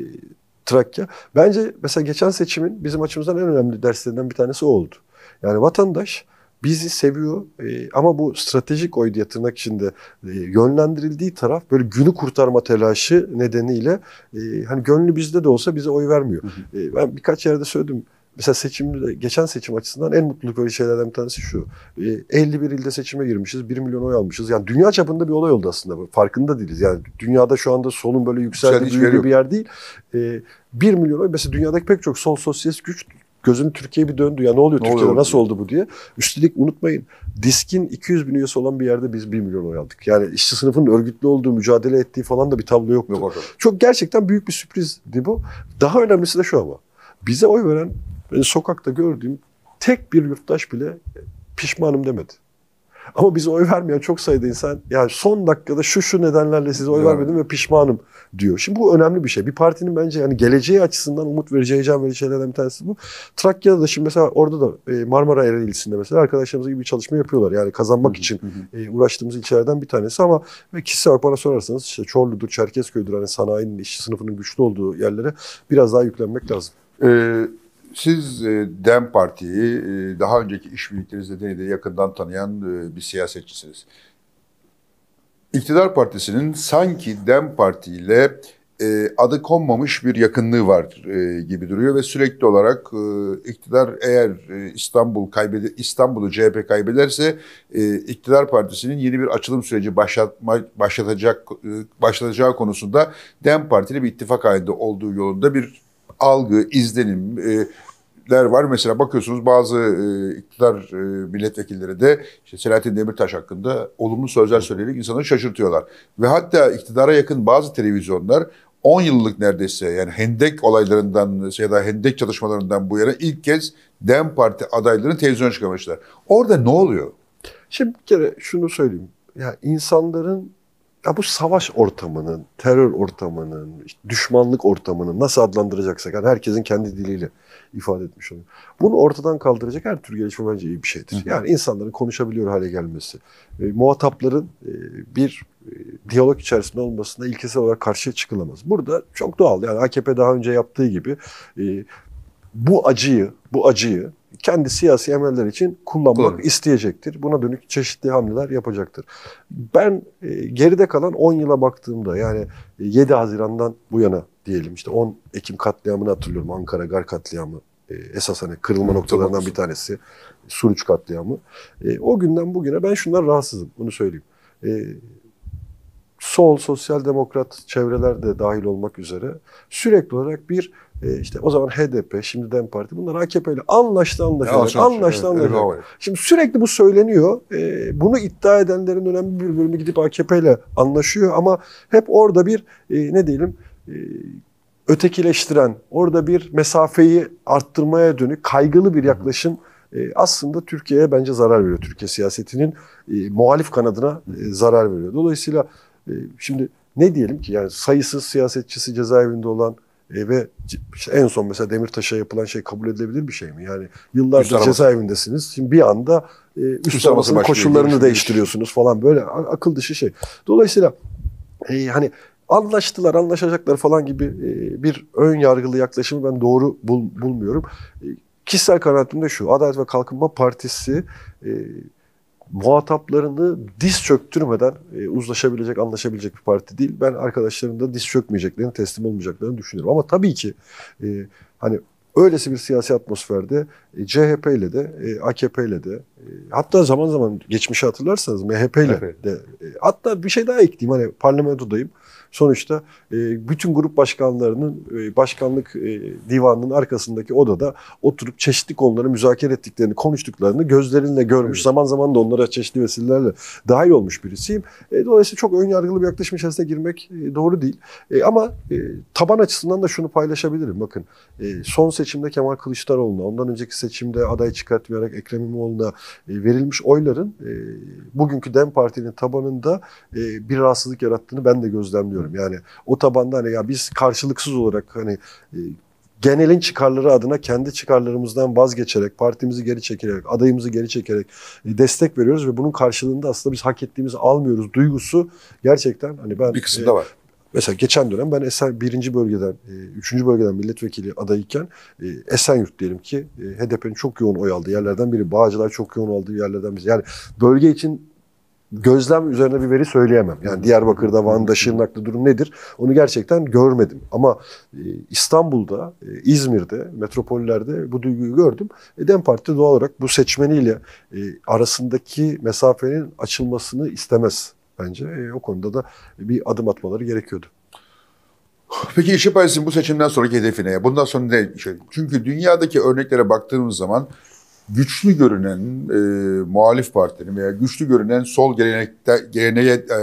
Trakya. Bence mesela geçen seçimin bizim açımızdan en önemli derslerinden bir tanesi o oldu. Yani vatandaş bizi seviyor e, ama bu stratejik oy diye tırnak içinde e, yönlendirildiği taraf böyle günü kurtarma telaşı nedeniyle e, hani gönlü bizde de olsa bize oy vermiyor. E, ben birkaç yerde söyledim. Mesela seçimde, geçen seçim açısından en mutluluk verici şeylerden bir tanesi şu. E, 51 ilde seçime girmişiz, 1 milyon oy almışız. Yani dünya çapında bir olay oldu aslında. Farkında değiliz. Yani dünyada şu anda solun böyle Yükseldiği büyüdüğü yok. bir yer değil. E, 1 milyon oy mesela dünyadaki pek çok sol sosyalist güç gözünü Türkiye'ye bir döndü. Ya ne oluyor Ne Türkiye'de oluyor nasıl oldu bu diye. Üstelik unutmayın diskin 200 bin üyesi olan bir yerde biz 1 milyon oy aldık. Yani işçi sınıfının örgütlü olduğu, mücadele ettiği falan da bir tablo yoktu. Yok ortada. Çok gerçekten büyük bir sürprizdi bu. Daha önemlisi de şu ama. Bize oy veren, ben sokakta gördüğüm tek bir yurttaş bile pişmanım demedi. Ama bize oy vermeyen çok sayıda insan yani son dakikada şu şu nedenlerle size oy Evet. vermedim ve pişmanım diyor. Şimdi bu önemli bir şey. Bir partinin bence yani geleceği açısından umut verici, heyecan verici şeylerden bir tanesi bu. Trakya'da da şimdi mesela orada da e, Marmara Ereğlisi'nde mesela arkadaşlarımız gibi bir çalışma yapıyorlar. Yani kazanmak için e, uğraştığımız ilçelerden bir tanesi ama ve kişisel olarak bana sorarsanız işte Çorlu'dur, Çerkezköy'dür hani sanayinin, işçi sınıfının güçlü olduğu yerlere biraz daha yüklenmek lazım. Ee, siz e, DEM Parti'yi e, daha önceki işbirliklerinizde de yakından tanıyan e, bir siyasetçisiniz. İktidar Partisi'nin sanki DEM Parti ile e, adı konmamış bir yakınlığı var e, gibi duruyor ve sürekli olarak e, iktidar eğer e, İstanbul kaybede İstanbul'u CHP kaybederse e, iktidar Partisi'nin yeni bir açılım süreci başlatma başlatacak e, başlatacağı konusunda DEM Parti ile bir ittifak halinde olduğu yolunda bir algı, izlenim, e, ler var. Mesela bakıyorsunuz bazı e, iktidar e, milletvekilleri de işte Selahattin Demirtaş hakkında olumlu sözler söyleyerek insanları şaşırtıyorlar. Ve hatta iktidara yakın bazı televizyonlar 10 yıllık neredeyse yani hendek olaylarından ya da hendek çalışmalarından bu yana ilk kez DEM Parti adaylarını televizyona çıkarmışlar. Orada ne oluyor? Şimdi bir kere şunu söyleyeyim. Ya insanların ya bu savaş ortamının, terör ortamının, işte düşmanlık ortamının nasıl adlandıracaksak yani herkesin kendi diliyle ifade etmiş oluyor. Bunu ortadan kaldıracak her tür gelişme bence iyi bir şeydir. Yani insanların konuşabiliyor hale gelmesi, e, muhatapların e, bir e, diyalog içerisinde olmasına ilkesel olarak karşı çıkılamaz. Burada çok doğal yani AKP daha önce yaptığı gibi e, bu acıyı, bu acıyı kendi siyasi emeller için kullanmak Doğru. isteyecektir. Buna dönük çeşitli hamleler yapacaktır. Ben e, geride kalan 10 yıla baktığımda yani e, 7 Haziran'dan bu yana diyelim işte 10 Ekim katliamını hatırlıyorum. Ankara Gar katliamı e, esas hani kırılma noktalarından bir tanesi. Suruç katliamı. E, o günden bugüne ben şundan rahatsızım. Bunu söyleyeyim. E, sol, sosyal demokrat çevreler de dahil olmak üzere sürekli olarak bir e, işte o zaman HDP, şimdi DEM Parti bunlar AKP ile anlaştı anlaşacak, Anlaşıldı. anlaştı Evet, evet. Şimdi sürekli bu söyleniyor. E, bunu iddia edenlerin önemli bir bölümü gidip AKP ile anlaşıyor ama hep orada bir e, ne diyelim e, ötekileştiren, orada bir mesafeyi arttırmaya dönük kaygılı bir yaklaşım e, aslında Türkiye'ye bence zarar veriyor. Türkiye siyasetinin e, muhalif kanadına e, zarar veriyor. Dolayısıyla e, şimdi ne diyelim ki yani sayısız siyasetçisi cezaevinde olan e, ve en son mesela Demirtaş'a yapılan şey kabul edilebilir bir şey mi? Yani yıllardır Üst cezaevindesiniz. Şimdi bir anda e, üst, Üst aramasının koşullarını değiştiriyorsunuz falan böyle akıl dışı şey. Dolayısıyla e, hani anlaştılar, anlaşacaklar falan gibi e, bir ön yargılı yaklaşımı ben doğru bul- bulmuyorum. E, kişisel kanaatim de şu. Adalet ve Kalkınma Partisi e, muhataplarını diz çöktürmeden e, uzlaşabilecek, anlaşabilecek bir parti değil. Ben arkadaşlarım da diz çökmeyeceklerini, teslim olmayacaklarını düşünüyorum. Ama tabii ki e, hani öylesi bir siyasi atmosferde e, CHP ile de e, AKP ile de e, hatta zaman zaman geçmişi hatırlarsanız MHP ile de e, hatta bir şey daha ekleyeyim hani parlamentodayım. Sonuçta e, bütün grup başkanlarının e, başkanlık e, divanının arkasındaki odada oturup çeşitli konuları müzakere ettiklerini, konuştuklarını gözlerinle görmüş. Evet. Zaman zaman da onlara çeşitli vesilelerle dahil olmuş birisiyim. E, dolayısıyla çok ön yargılı bir yaklaşım içerisine girmek e, doğru değil. E, ama e, taban açısından da şunu paylaşabilirim. Bakın e, son seçimde Kemal Kılıçdaroğlu'na, ondan önceki seçimde aday çıkartmayarak Ekrem İmamoğlu'na e, verilmiş oyların e, bugünkü DEM Parti'nin tabanında e, bir rahatsızlık yarattığını ben de gözlemliyorum. Yani o tabanda hani ya biz karşılıksız olarak hani e, genelin çıkarları adına kendi çıkarlarımızdan vazgeçerek, partimizi geri çekerek, adayımızı geri çekerek e, destek veriyoruz ve bunun karşılığında aslında biz hak ettiğimizi almıyoruz duygusu gerçekten hani ben Bir kısımda var. Mesela geçen dönem ben Esen birinci bölgeden, e, üçüncü bölgeden milletvekili adayken e, Esenyurt diyelim ki e, HDP'nin çok yoğun oy aldığı yerlerden biri. Bağcılar çok yoğun aldığı yerlerden biri. Yani bölge için gözlem üzerine bir veri söyleyemem. Yani Diyarbakır'da, Van'da, Şırnak'ta durum nedir? Onu gerçekten görmedim. Ama e, İstanbul'da, e, İzmir'de, metropollerde bu duyguyu gördüm. E, DEM Parti doğal olarak bu seçmeniyle e, arasındaki mesafenin açılmasını istemez bence. E, o konuda da bir adım atmaları gerekiyordu. Peki İşçi Partisi'nin bu seçimden sonraki hedefi ne? Bundan sonra ne? Şey, çünkü dünyadaki örneklere baktığımız zaman güçlü görünen e, muhalif partinin veya güçlü görünen sol gelenekte, geleneğe e,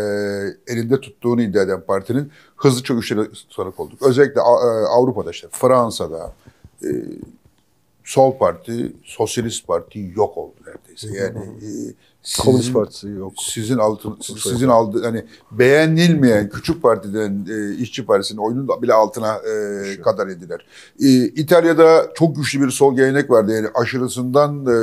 elinde tuttuğunu iddia eden partinin hızlı çöküşlerine tanık olduk. Özellikle e, Avrupa'da işte Fransa'da e, sol parti, sosyalist parti yok oldu neredeyse. Yani e, sizin, Komünist Partisi yok. Sizin altın sizin aldı hani beğenilmeyen küçük partiden e, işçi partisinin oyunun da bile altına e, kadar ediler. E, İtalya'da çok güçlü bir sol gelenek vardı. Yani aşırısından e,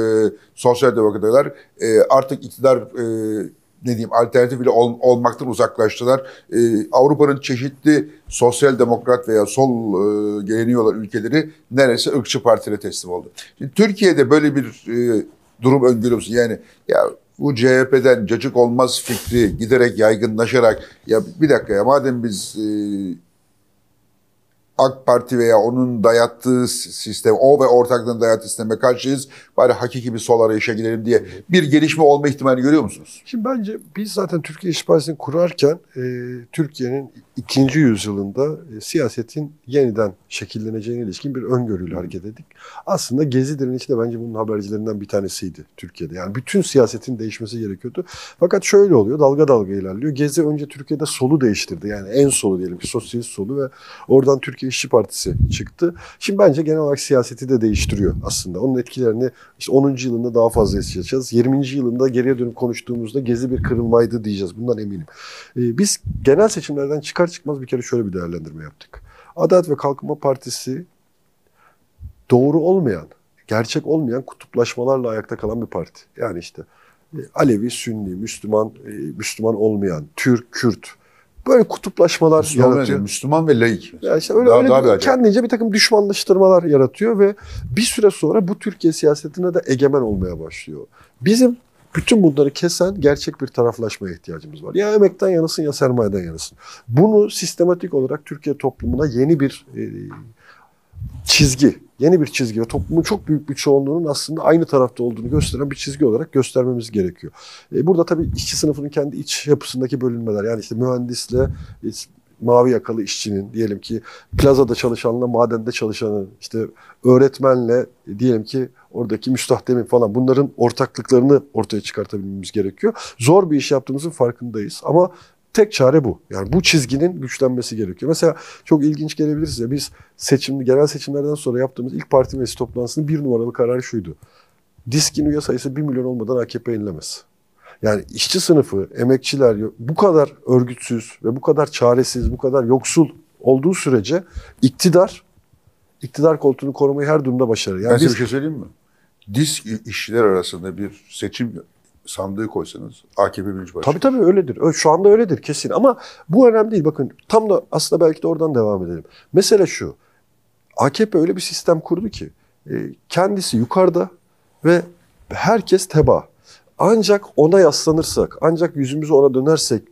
sosyal demokratlar e, artık iktidar e, ne diyeyim alternatif bile ol, olmaktan uzaklaştılar. Ee, Avrupa'nın çeşitli sosyal demokrat veya sol e, geleneği olan ülkeleri neredeyse ırkçı partilere teslim oldu. Şimdi Türkiye'de böyle bir e, durum öngörüyor? Yani ya bu CHP'den cacık olmaz fikri giderek yaygınlaşarak ya bir dakika ya madem biz e, AK Parti veya onun dayattığı sistem, o ve ortaklığın dayattığı sisteme karşıyız. Bari hakiki bir sol arayışa gidelim diye bir gelişme olma ihtimali görüyor musunuz? Şimdi bence biz zaten Türkiye İş Partisi'ni kurarken e, Türkiye'nin ikinci yüzyılında e, siyasetin yeniden şekilleneceğine ilişkin bir öngörüyle hareket ettik. Aslında Gezi direnişi de bence bunun habercilerinden bir tanesiydi Türkiye'de. Yani bütün siyasetin değişmesi gerekiyordu. Fakat şöyle oluyor, dalga dalga ilerliyor. Gezi önce Türkiye'de solu değiştirdi. Yani en solu diyelim sosyalist solu ve oradan Türkiye İşçi Partisi çıktı. Şimdi bence genel olarak siyaseti de değiştiriyor aslında. Onun etkilerini işte 10. yılında daha fazla yaşayacağız. 20. yılında geriye dönüp konuştuğumuzda Gezi bir kırılmaydı diyeceğiz. Bundan eminim. Ee, biz genel seçimlerden çıkar çıkmaz bir kere şöyle bir değerlendirme yaptık. Adalet ve Kalkınma Partisi doğru olmayan, gerçek olmayan kutuplaşmalarla ayakta kalan bir parti. Yani işte e, Alevi, Sünni, Müslüman, e, Müslüman olmayan, Türk, Kürt, Böyle kutuplaşmalar Müslüman yaratıyor. Ve, Müslüman ve laik. Yani işte öyle, Daha- öyle daha bir- kendince bir takım düşmanlaştırmalar yaratıyor ve bir süre sonra bu Türkiye siyasetine de egemen olmaya başlıyor. Bizim bütün bunları kesen gerçek bir taraflaşmaya ihtiyacımız var. Ya emekten yanasın ya sermayeden yanasın. Bunu sistematik olarak Türkiye toplumuna yeni bir e, çizgi, yeni bir çizgi ve toplumun çok büyük bir çoğunluğunun aslında aynı tarafta olduğunu gösteren bir çizgi olarak göstermemiz gerekiyor. E, burada tabii işçi sınıfının kendi iç yapısındaki bölünmeler yani işte mühendisle mavi yakalı işçinin diyelim ki plazada çalışanla madende çalışanın işte öğretmenle e, diyelim ki oradaki müstahdemin falan bunların ortaklıklarını ortaya çıkartabilmemiz gerekiyor. Zor bir iş yaptığımızın farkındayız ama tek çare bu. Yani bu çizginin güçlenmesi gerekiyor. Mesela çok ilginç gelebilir size. Biz seçim, genel seçimlerden sonra yaptığımız ilk parti meclisi toplantısının bir numaralı kararı şuydu. Diskin üye sayısı 1 milyon olmadan AKP yenilemez. Yani işçi sınıfı, emekçiler bu kadar örgütsüz ve bu kadar çaresiz, bu kadar yoksul olduğu sürece iktidar iktidar koltuğunu korumayı her durumda başarır. Yani ben size bir şey söyleyeyim mi? Disk işçiler arasında bir seçim sandığı koysanız AKP birinci başkanı. Tabii tabii öyledir. Şu anda öyledir kesin ama bu önemli değil. Bakın tam da aslında belki de oradan devam edelim. Mesele şu. AKP öyle bir sistem kurdu ki e, kendisi yukarıda ve herkes teba. Ancak ona yaslanırsak, ancak yüzümüzü ona dönersek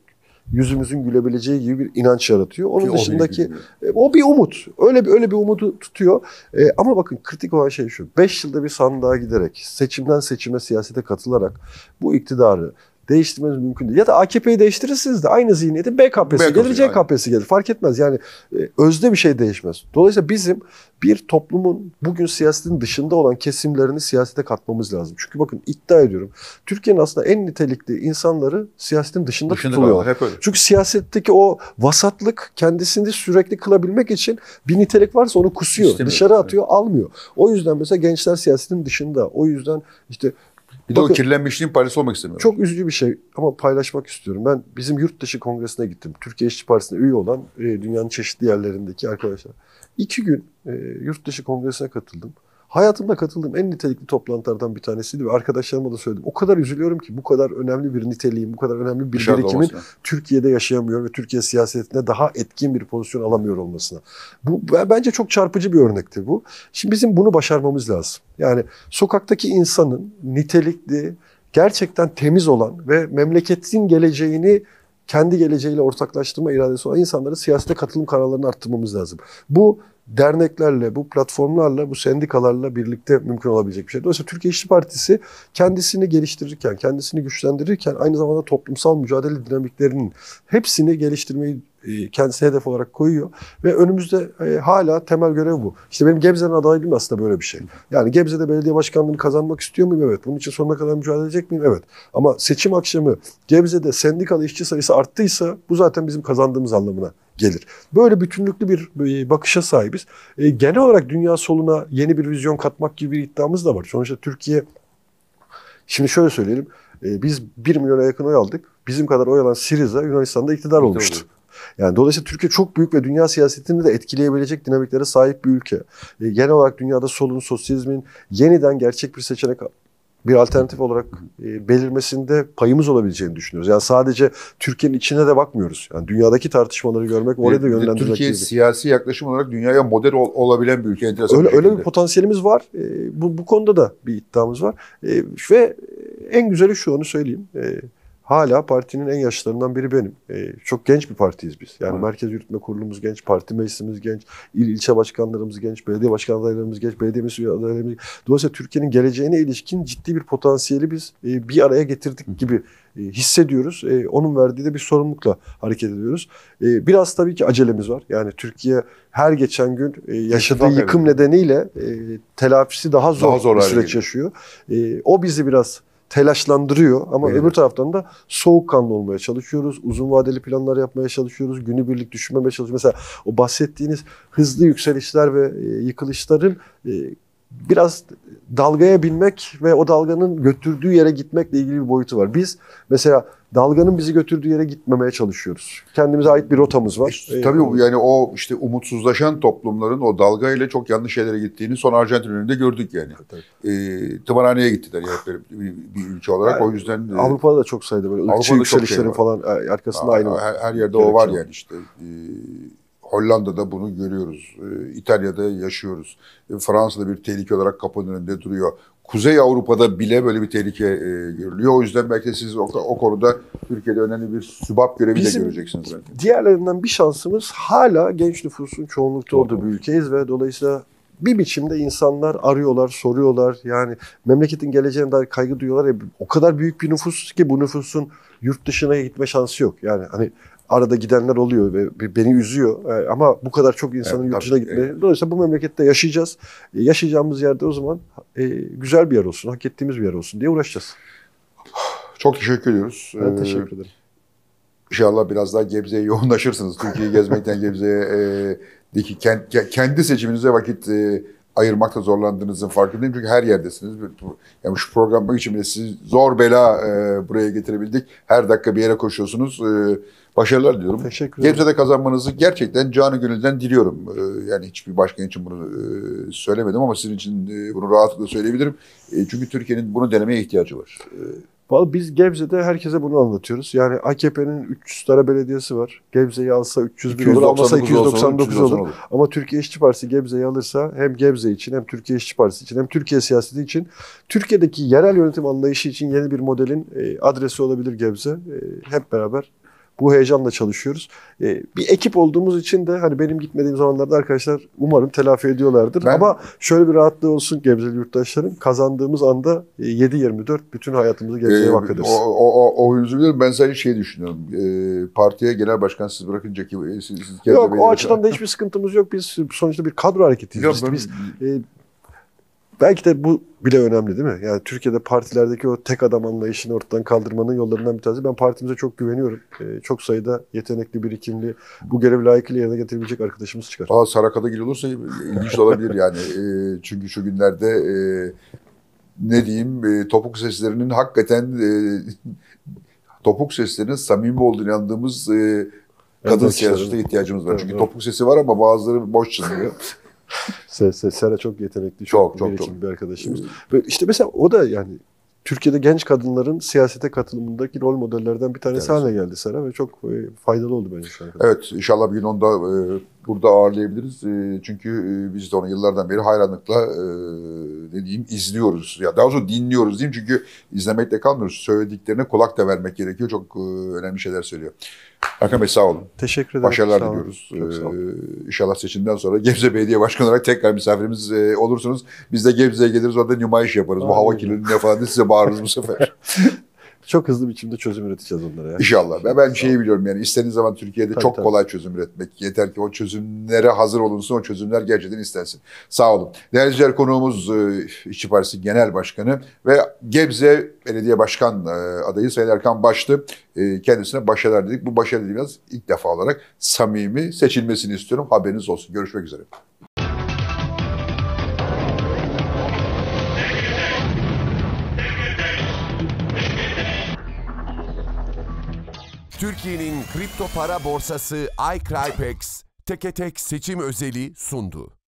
yüzümüzün gülebileceği gibi bir inanç yaratıyor. Onun Ki o dışındaki gülüyor. e, O bir umut. Öyle bir öyle bir umudu tutuyor. E, ama bakın kritik olan şey şu. 5 yılda bir sandığa giderek, seçimden seçime siyasete katılarak bu iktidarı değiştirmeniz mümkün değil. Ya da AKP'yi değiştirirsiniz de aynı zihniyetin BKP'si BKP'si, gelir, CKP'si gelir. Fark etmez. Yani e, özde bir şey değişmez. Dolayısıyla bizim bir toplumun bugün siyasetin dışında olan kesimlerini siyasete katmamız lazım. Çünkü bakın iddia ediyorum. Türkiye'nin aslında en nitelikli insanları siyasetin dışında, Dışında kalıyorlar. Hep öyle. Çünkü siyasetteki o vasatlık kendisini sürekli kılabilmek için bir nitelik varsa onu kusuyor. İstemiyor. Dışarı Evet. atıyor, almıyor. O yüzden mesela gençler siyasetin dışında. O yüzden işte Bir de o Bakın- kirlenmişliğin parası olmak istemiyorum. çok üzücü bir şey ama paylaşmak istiyorum. Ben bizim yurt dışı kongresine gittim. Türkiye İşçi Partisi'ne üye olan e, dünyanın çeşitli yerlerindeki arkadaşlar. İki gün e, yurt dışı kongresine katıldım. Hayatımda katıldığım en nitelikli toplantılardan bir tanesiydi ve arkadaşlarıma da söyledim. O kadar üzülüyorum ki bu kadar önemli bir niteliğin, bu kadar önemli bir Dışarıda birikimin olmasına. Türkiye'de yaşayamıyor ve Türkiye siyasetine daha etkin bir pozisyon alamıyor olmasına. Bu bence çok çarpıcı bir örnekti bu. Şimdi bizim bunu başarmamız lazım. Yani sokaktaki insanın nitelikli, gerçekten temiz olan ve memleketin geleceğini kendi geleceğiyle ortaklaştırma iradesi olan insanların siyasete katılım kararlarını arttırmamız lazım. Bu derneklerle, bu platformlarla, bu sendikalarla birlikte mümkün olabilecek bir şey. Dolayısıyla Türkiye İşçi Partisi kendisini geliştirirken, kendisini güçlendirirken aynı zamanda toplumsal mücadele dinamiklerinin hepsini geliştirmeyi kendisi hedef olarak koyuyor ve önümüzde e, hala temel görev bu. İşte benim Gebze'nin adaylığım aslında böyle bir şey. Yani Gebze'de belediye başkanlığını kazanmak istiyor muyum? Evet. Bunun için sonuna kadar mücadele edecek miyim? Evet. Ama seçim akşamı Gebze'de sendikalı işçi sayısı arttıysa bu zaten bizim kazandığımız anlamına gelir. Böyle bütünlüklü bir e, bakışa sahibiz. E, genel olarak dünya soluna yeni bir vizyon katmak gibi bir iddiamız da var. Sonuçta Türkiye, şimdi şöyle söyleyelim, e, biz 1 milyona yakın oy aldık. Bizim kadar oy alan Siriza Yunanistan'da iktidar olmuştu. Yani dolayısıyla Türkiye çok büyük ve dünya siyasetini de etkileyebilecek dinamiklere sahip bir ülke. E, genel olarak dünyada solun, sosyalizmin yeniden gerçek bir seçenek bir alternatif olarak e, belirmesinde payımız olabileceğini düşünüyoruz. Yani sadece Türkiye'nin içine de bakmıyoruz. Yani dünyadaki tartışmaları görmek, oraya da yönlendirmek. Türkiye gibi. siyasi yaklaşım olarak dünyaya model ol, olabilen bir ülke. Enteresan öyle, bir öyle bir potansiyelimiz var. E, bu, bu konuda da bir iddiamız var. E, ve en güzeli şu onu söyleyeyim. E, hala partinin en yaşlarından biri benim. Ee, çok genç bir partiyiz biz. Yani Hı. Merkez Yürütme Kurulumuz genç, parti meclisimiz genç, il ilçe başkanlarımız genç, belediye başkan adaylarımız genç, belediye meclis adaylarımız Dolayısıyla Türkiye'nin geleceğine ilişkin ciddi bir potansiyeli biz e, bir araya getirdik Hı. gibi e, hissediyoruz. E, onun verdiği de bir sorumlulukla hareket ediyoruz. E, biraz tabii ki acelemiz var. Yani Türkiye her geçen gün e, yaşadığı yıkım evet. nedeniyle e, telafisi daha zor, daha zor bir süreç yaşıyor. E, o bizi biraz telaşlandırıyor ama evet. öbür taraftan da soğukkanlı olmaya çalışıyoruz. Uzun vadeli planlar yapmaya çalışıyoruz. Günübirlik düşünmemeye çalışıyoruz. Mesela o bahsettiğiniz hızlı yükselişler ve e, yıkılışların e, biraz dalgaya binmek ve o dalganın götürdüğü yere gitmekle ilgili bir boyutu var. Biz mesela dalganın bizi götürdüğü yere gitmemeye çalışıyoruz. Kendimize ait bir rotamız var. İşte, tabii ee, yani o işte umutsuzlaşan toplumların o dalga ile çok yanlış şeylere gittiğini son Arjantin önünde gördük yani. Tabii. Ee, tımarhaneye gittiler yani bir, bir ülke olarak yani, o yüzden. E, Avrupa'da da çok sayıda böyle ırkçı yükselişlerin şey falan e, arkasında aynı. Her, her yerde o var yani işte. Ee, Hollanda'da bunu görüyoruz. Ee, İtalya'da yaşıyoruz. Ee, Fransa'da bir tehlike olarak kapının önünde duruyor. Kuzey Avrupa'da bile böyle bir tehlike e, görülüyor. O yüzden belki siz o, o konuda Türkiye'de önemli bir sübap görevi Bizim de göreceksiniz. Belki. Diğerlerinden bir şansımız hala genç nüfusun çoğunlukta olduğu bir ülkeyiz ve dolayısıyla bir biçimde insanlar arıyorlar, soruyorlar. Yani memleketin geleceğine dair kaygı duyuyorlar. Ya, o kadar büyük bir nüfus ki bu nüfusun yurt dışına gitme şansı yok. Yani hani arada gidenler oluyor ve beni üzüyor. E, ama bu kadar çok insanın evet, yurt dışına gitmeye. Evet. Dolayısıyla bu memlekette yaşayacağız. E, yaşayacağımız yerde o zaman e, güzel bir yer olsun, hak ettiğimiz bir yer olsun diye uğraşacağız. Çok teşekkür ediyoruz. Ben teşekkür ederim. İnşallah biraz daha Gebze'ye [laughs] yoğunlaşırsınız. Türkiye'yi gezmekten Gebze'ye e, kendi seçiminize vakit e, ayırmakta zorlandığınızın farkındayım. Çünkü her yerdesiniz. Yani şu program için bile sizi zor bela e, buraya getirebildik. Her dakika bir yere koşuyorsunuz. E, başarılar diliyorum. Teşekkür ederim. Gebze'de kazanmanızı gerçekten canı gönülden diliyorum. E, yani hiçbir başkan için bunu e, söylemedim ama sizin için e, bunu rahatlıkla söyleyebilirim. E, çünkü Türkiye'nin bunu denemeye ihtiyacı var. Vallahi biz Gebze'de herkese bunu anlatıyoruz. Yani AKP'nin 300 tane belediyesi var. Gebze'yi alsa 300 bin olur, almasa 299 olur. olur. Ama Türkiye İşçi Partisi Gebze'yi alırsa hem Gebze için hem Türkiye İşçi Partisi için hem Türkiye siyaseti için Türkiye'deki yerel yönetim anlayışı için yeni bir modelin adresi olabilir Gebze. Hep beraber bu heyecanla çalışıyoruz. Ee, bir ekip olduğumuz için de hani benim gitmediğim zamanlarda arkadaşlar umarım telafi ediyorlardır. Ben, Ama şöyle bir rahatlığı olsun Gebzeli yurttaşların. Kazandığımız anda 7-24 e, bütün hayatımızı Gebze'ye e, vakfederiz. O, o, o, o biliyorum. Ben sadece şey düşünüyorum. E, partiye genel başkan siz bırakınca ki e, siz, siz Yok o açıdan da hiçbir sıkıntımız yok. Biz sonuçta bir kadro hareketiyiz. Yok, biz, ben, biz e, Belki de bu bile önemli değil mi? Yani Türkiye'de partilerdeki o tek adam anlayışını ortadan kaldırmanın yollarından bir tanesi. Ben partimize çok güveniyorum. Ee, çok sayıda yetenekli, birikimli, bu görevi layıkıyla yerine getirebilecek arkadaşımız çıkar. Aa, Saraka'da gir olursa ilginç olabilir yani. E, çünkü şu günlerde e, ne diyeyim e, topuk seslerinin hakikaten e, topuk seslerinin samimi olduğunu inandığımız e, kadın evet, siyasete ihtiyacımız var. Evet, Çünkü evet. topuk sesi var ama bazıları boş çınlıyor. [laughs] Sera çok yetenekli, çok, çok, çok, çok. bir arkadaşımız. Ve işte mesela o da yani Türkiye'de genç kadınların siyasete katılımındaki rol modellerden bir tanesi evet. haline geldi Sera ve çok e, faydalı oldu bence. Evet inşallah bir gün onu da e, burada ağırlayabiliriz. E, çünkü e, biz de onu yıllardan beri hayranlıkla e, ne diyeyim izliyoruz. Ya daha doğrusu dinliyoruz diyeyim çünkü izlemekle kalmıyoruz. Söylediklerine kulak da vermek gerekiyor. Çok e, önemli şeyler söylüyor. Hakan Bey sağ olun. Teşekkür ederim. Başarılar sağ diliyoruz. Ee, inşallah seçimden sonra Gebze Belediye Başkanı olarak tekrar misafirimiz e, olursunuz. Biz de Gebze'ye geliriz orada nümayiş yaparız. Aynen. Bu hava kirliliğine falan size bağırırız bu sefer. [laughs] Çok hızlı biçimde çözüm üreteceğiz onlara. Ya. İnşallah. Ben, ben şeyi biliyorum yani istediğiniz zaman Türkiye'de Tabii, çok tabii. kolay çözüm üretmek. Yeter ki o çözümlere hazır olunsun, o çözümler gerçekten istensin. Sağ olun. Değerli izleyiciler, konuğumuz e, İşçi Partisi Genel Başkanı ve Gebze Belediye Başkan e, adayı Sayın Erkan Başlı. E, kendisine başarılar dedik. Bu başarı dediğimiz ilk defa olarak samimi seçilmesini istiyorum. Haberiniz olsun. Görüşmek üzere. Türkiye'nin kripto para borsası iCrypex teke tek seçim özeli sundu.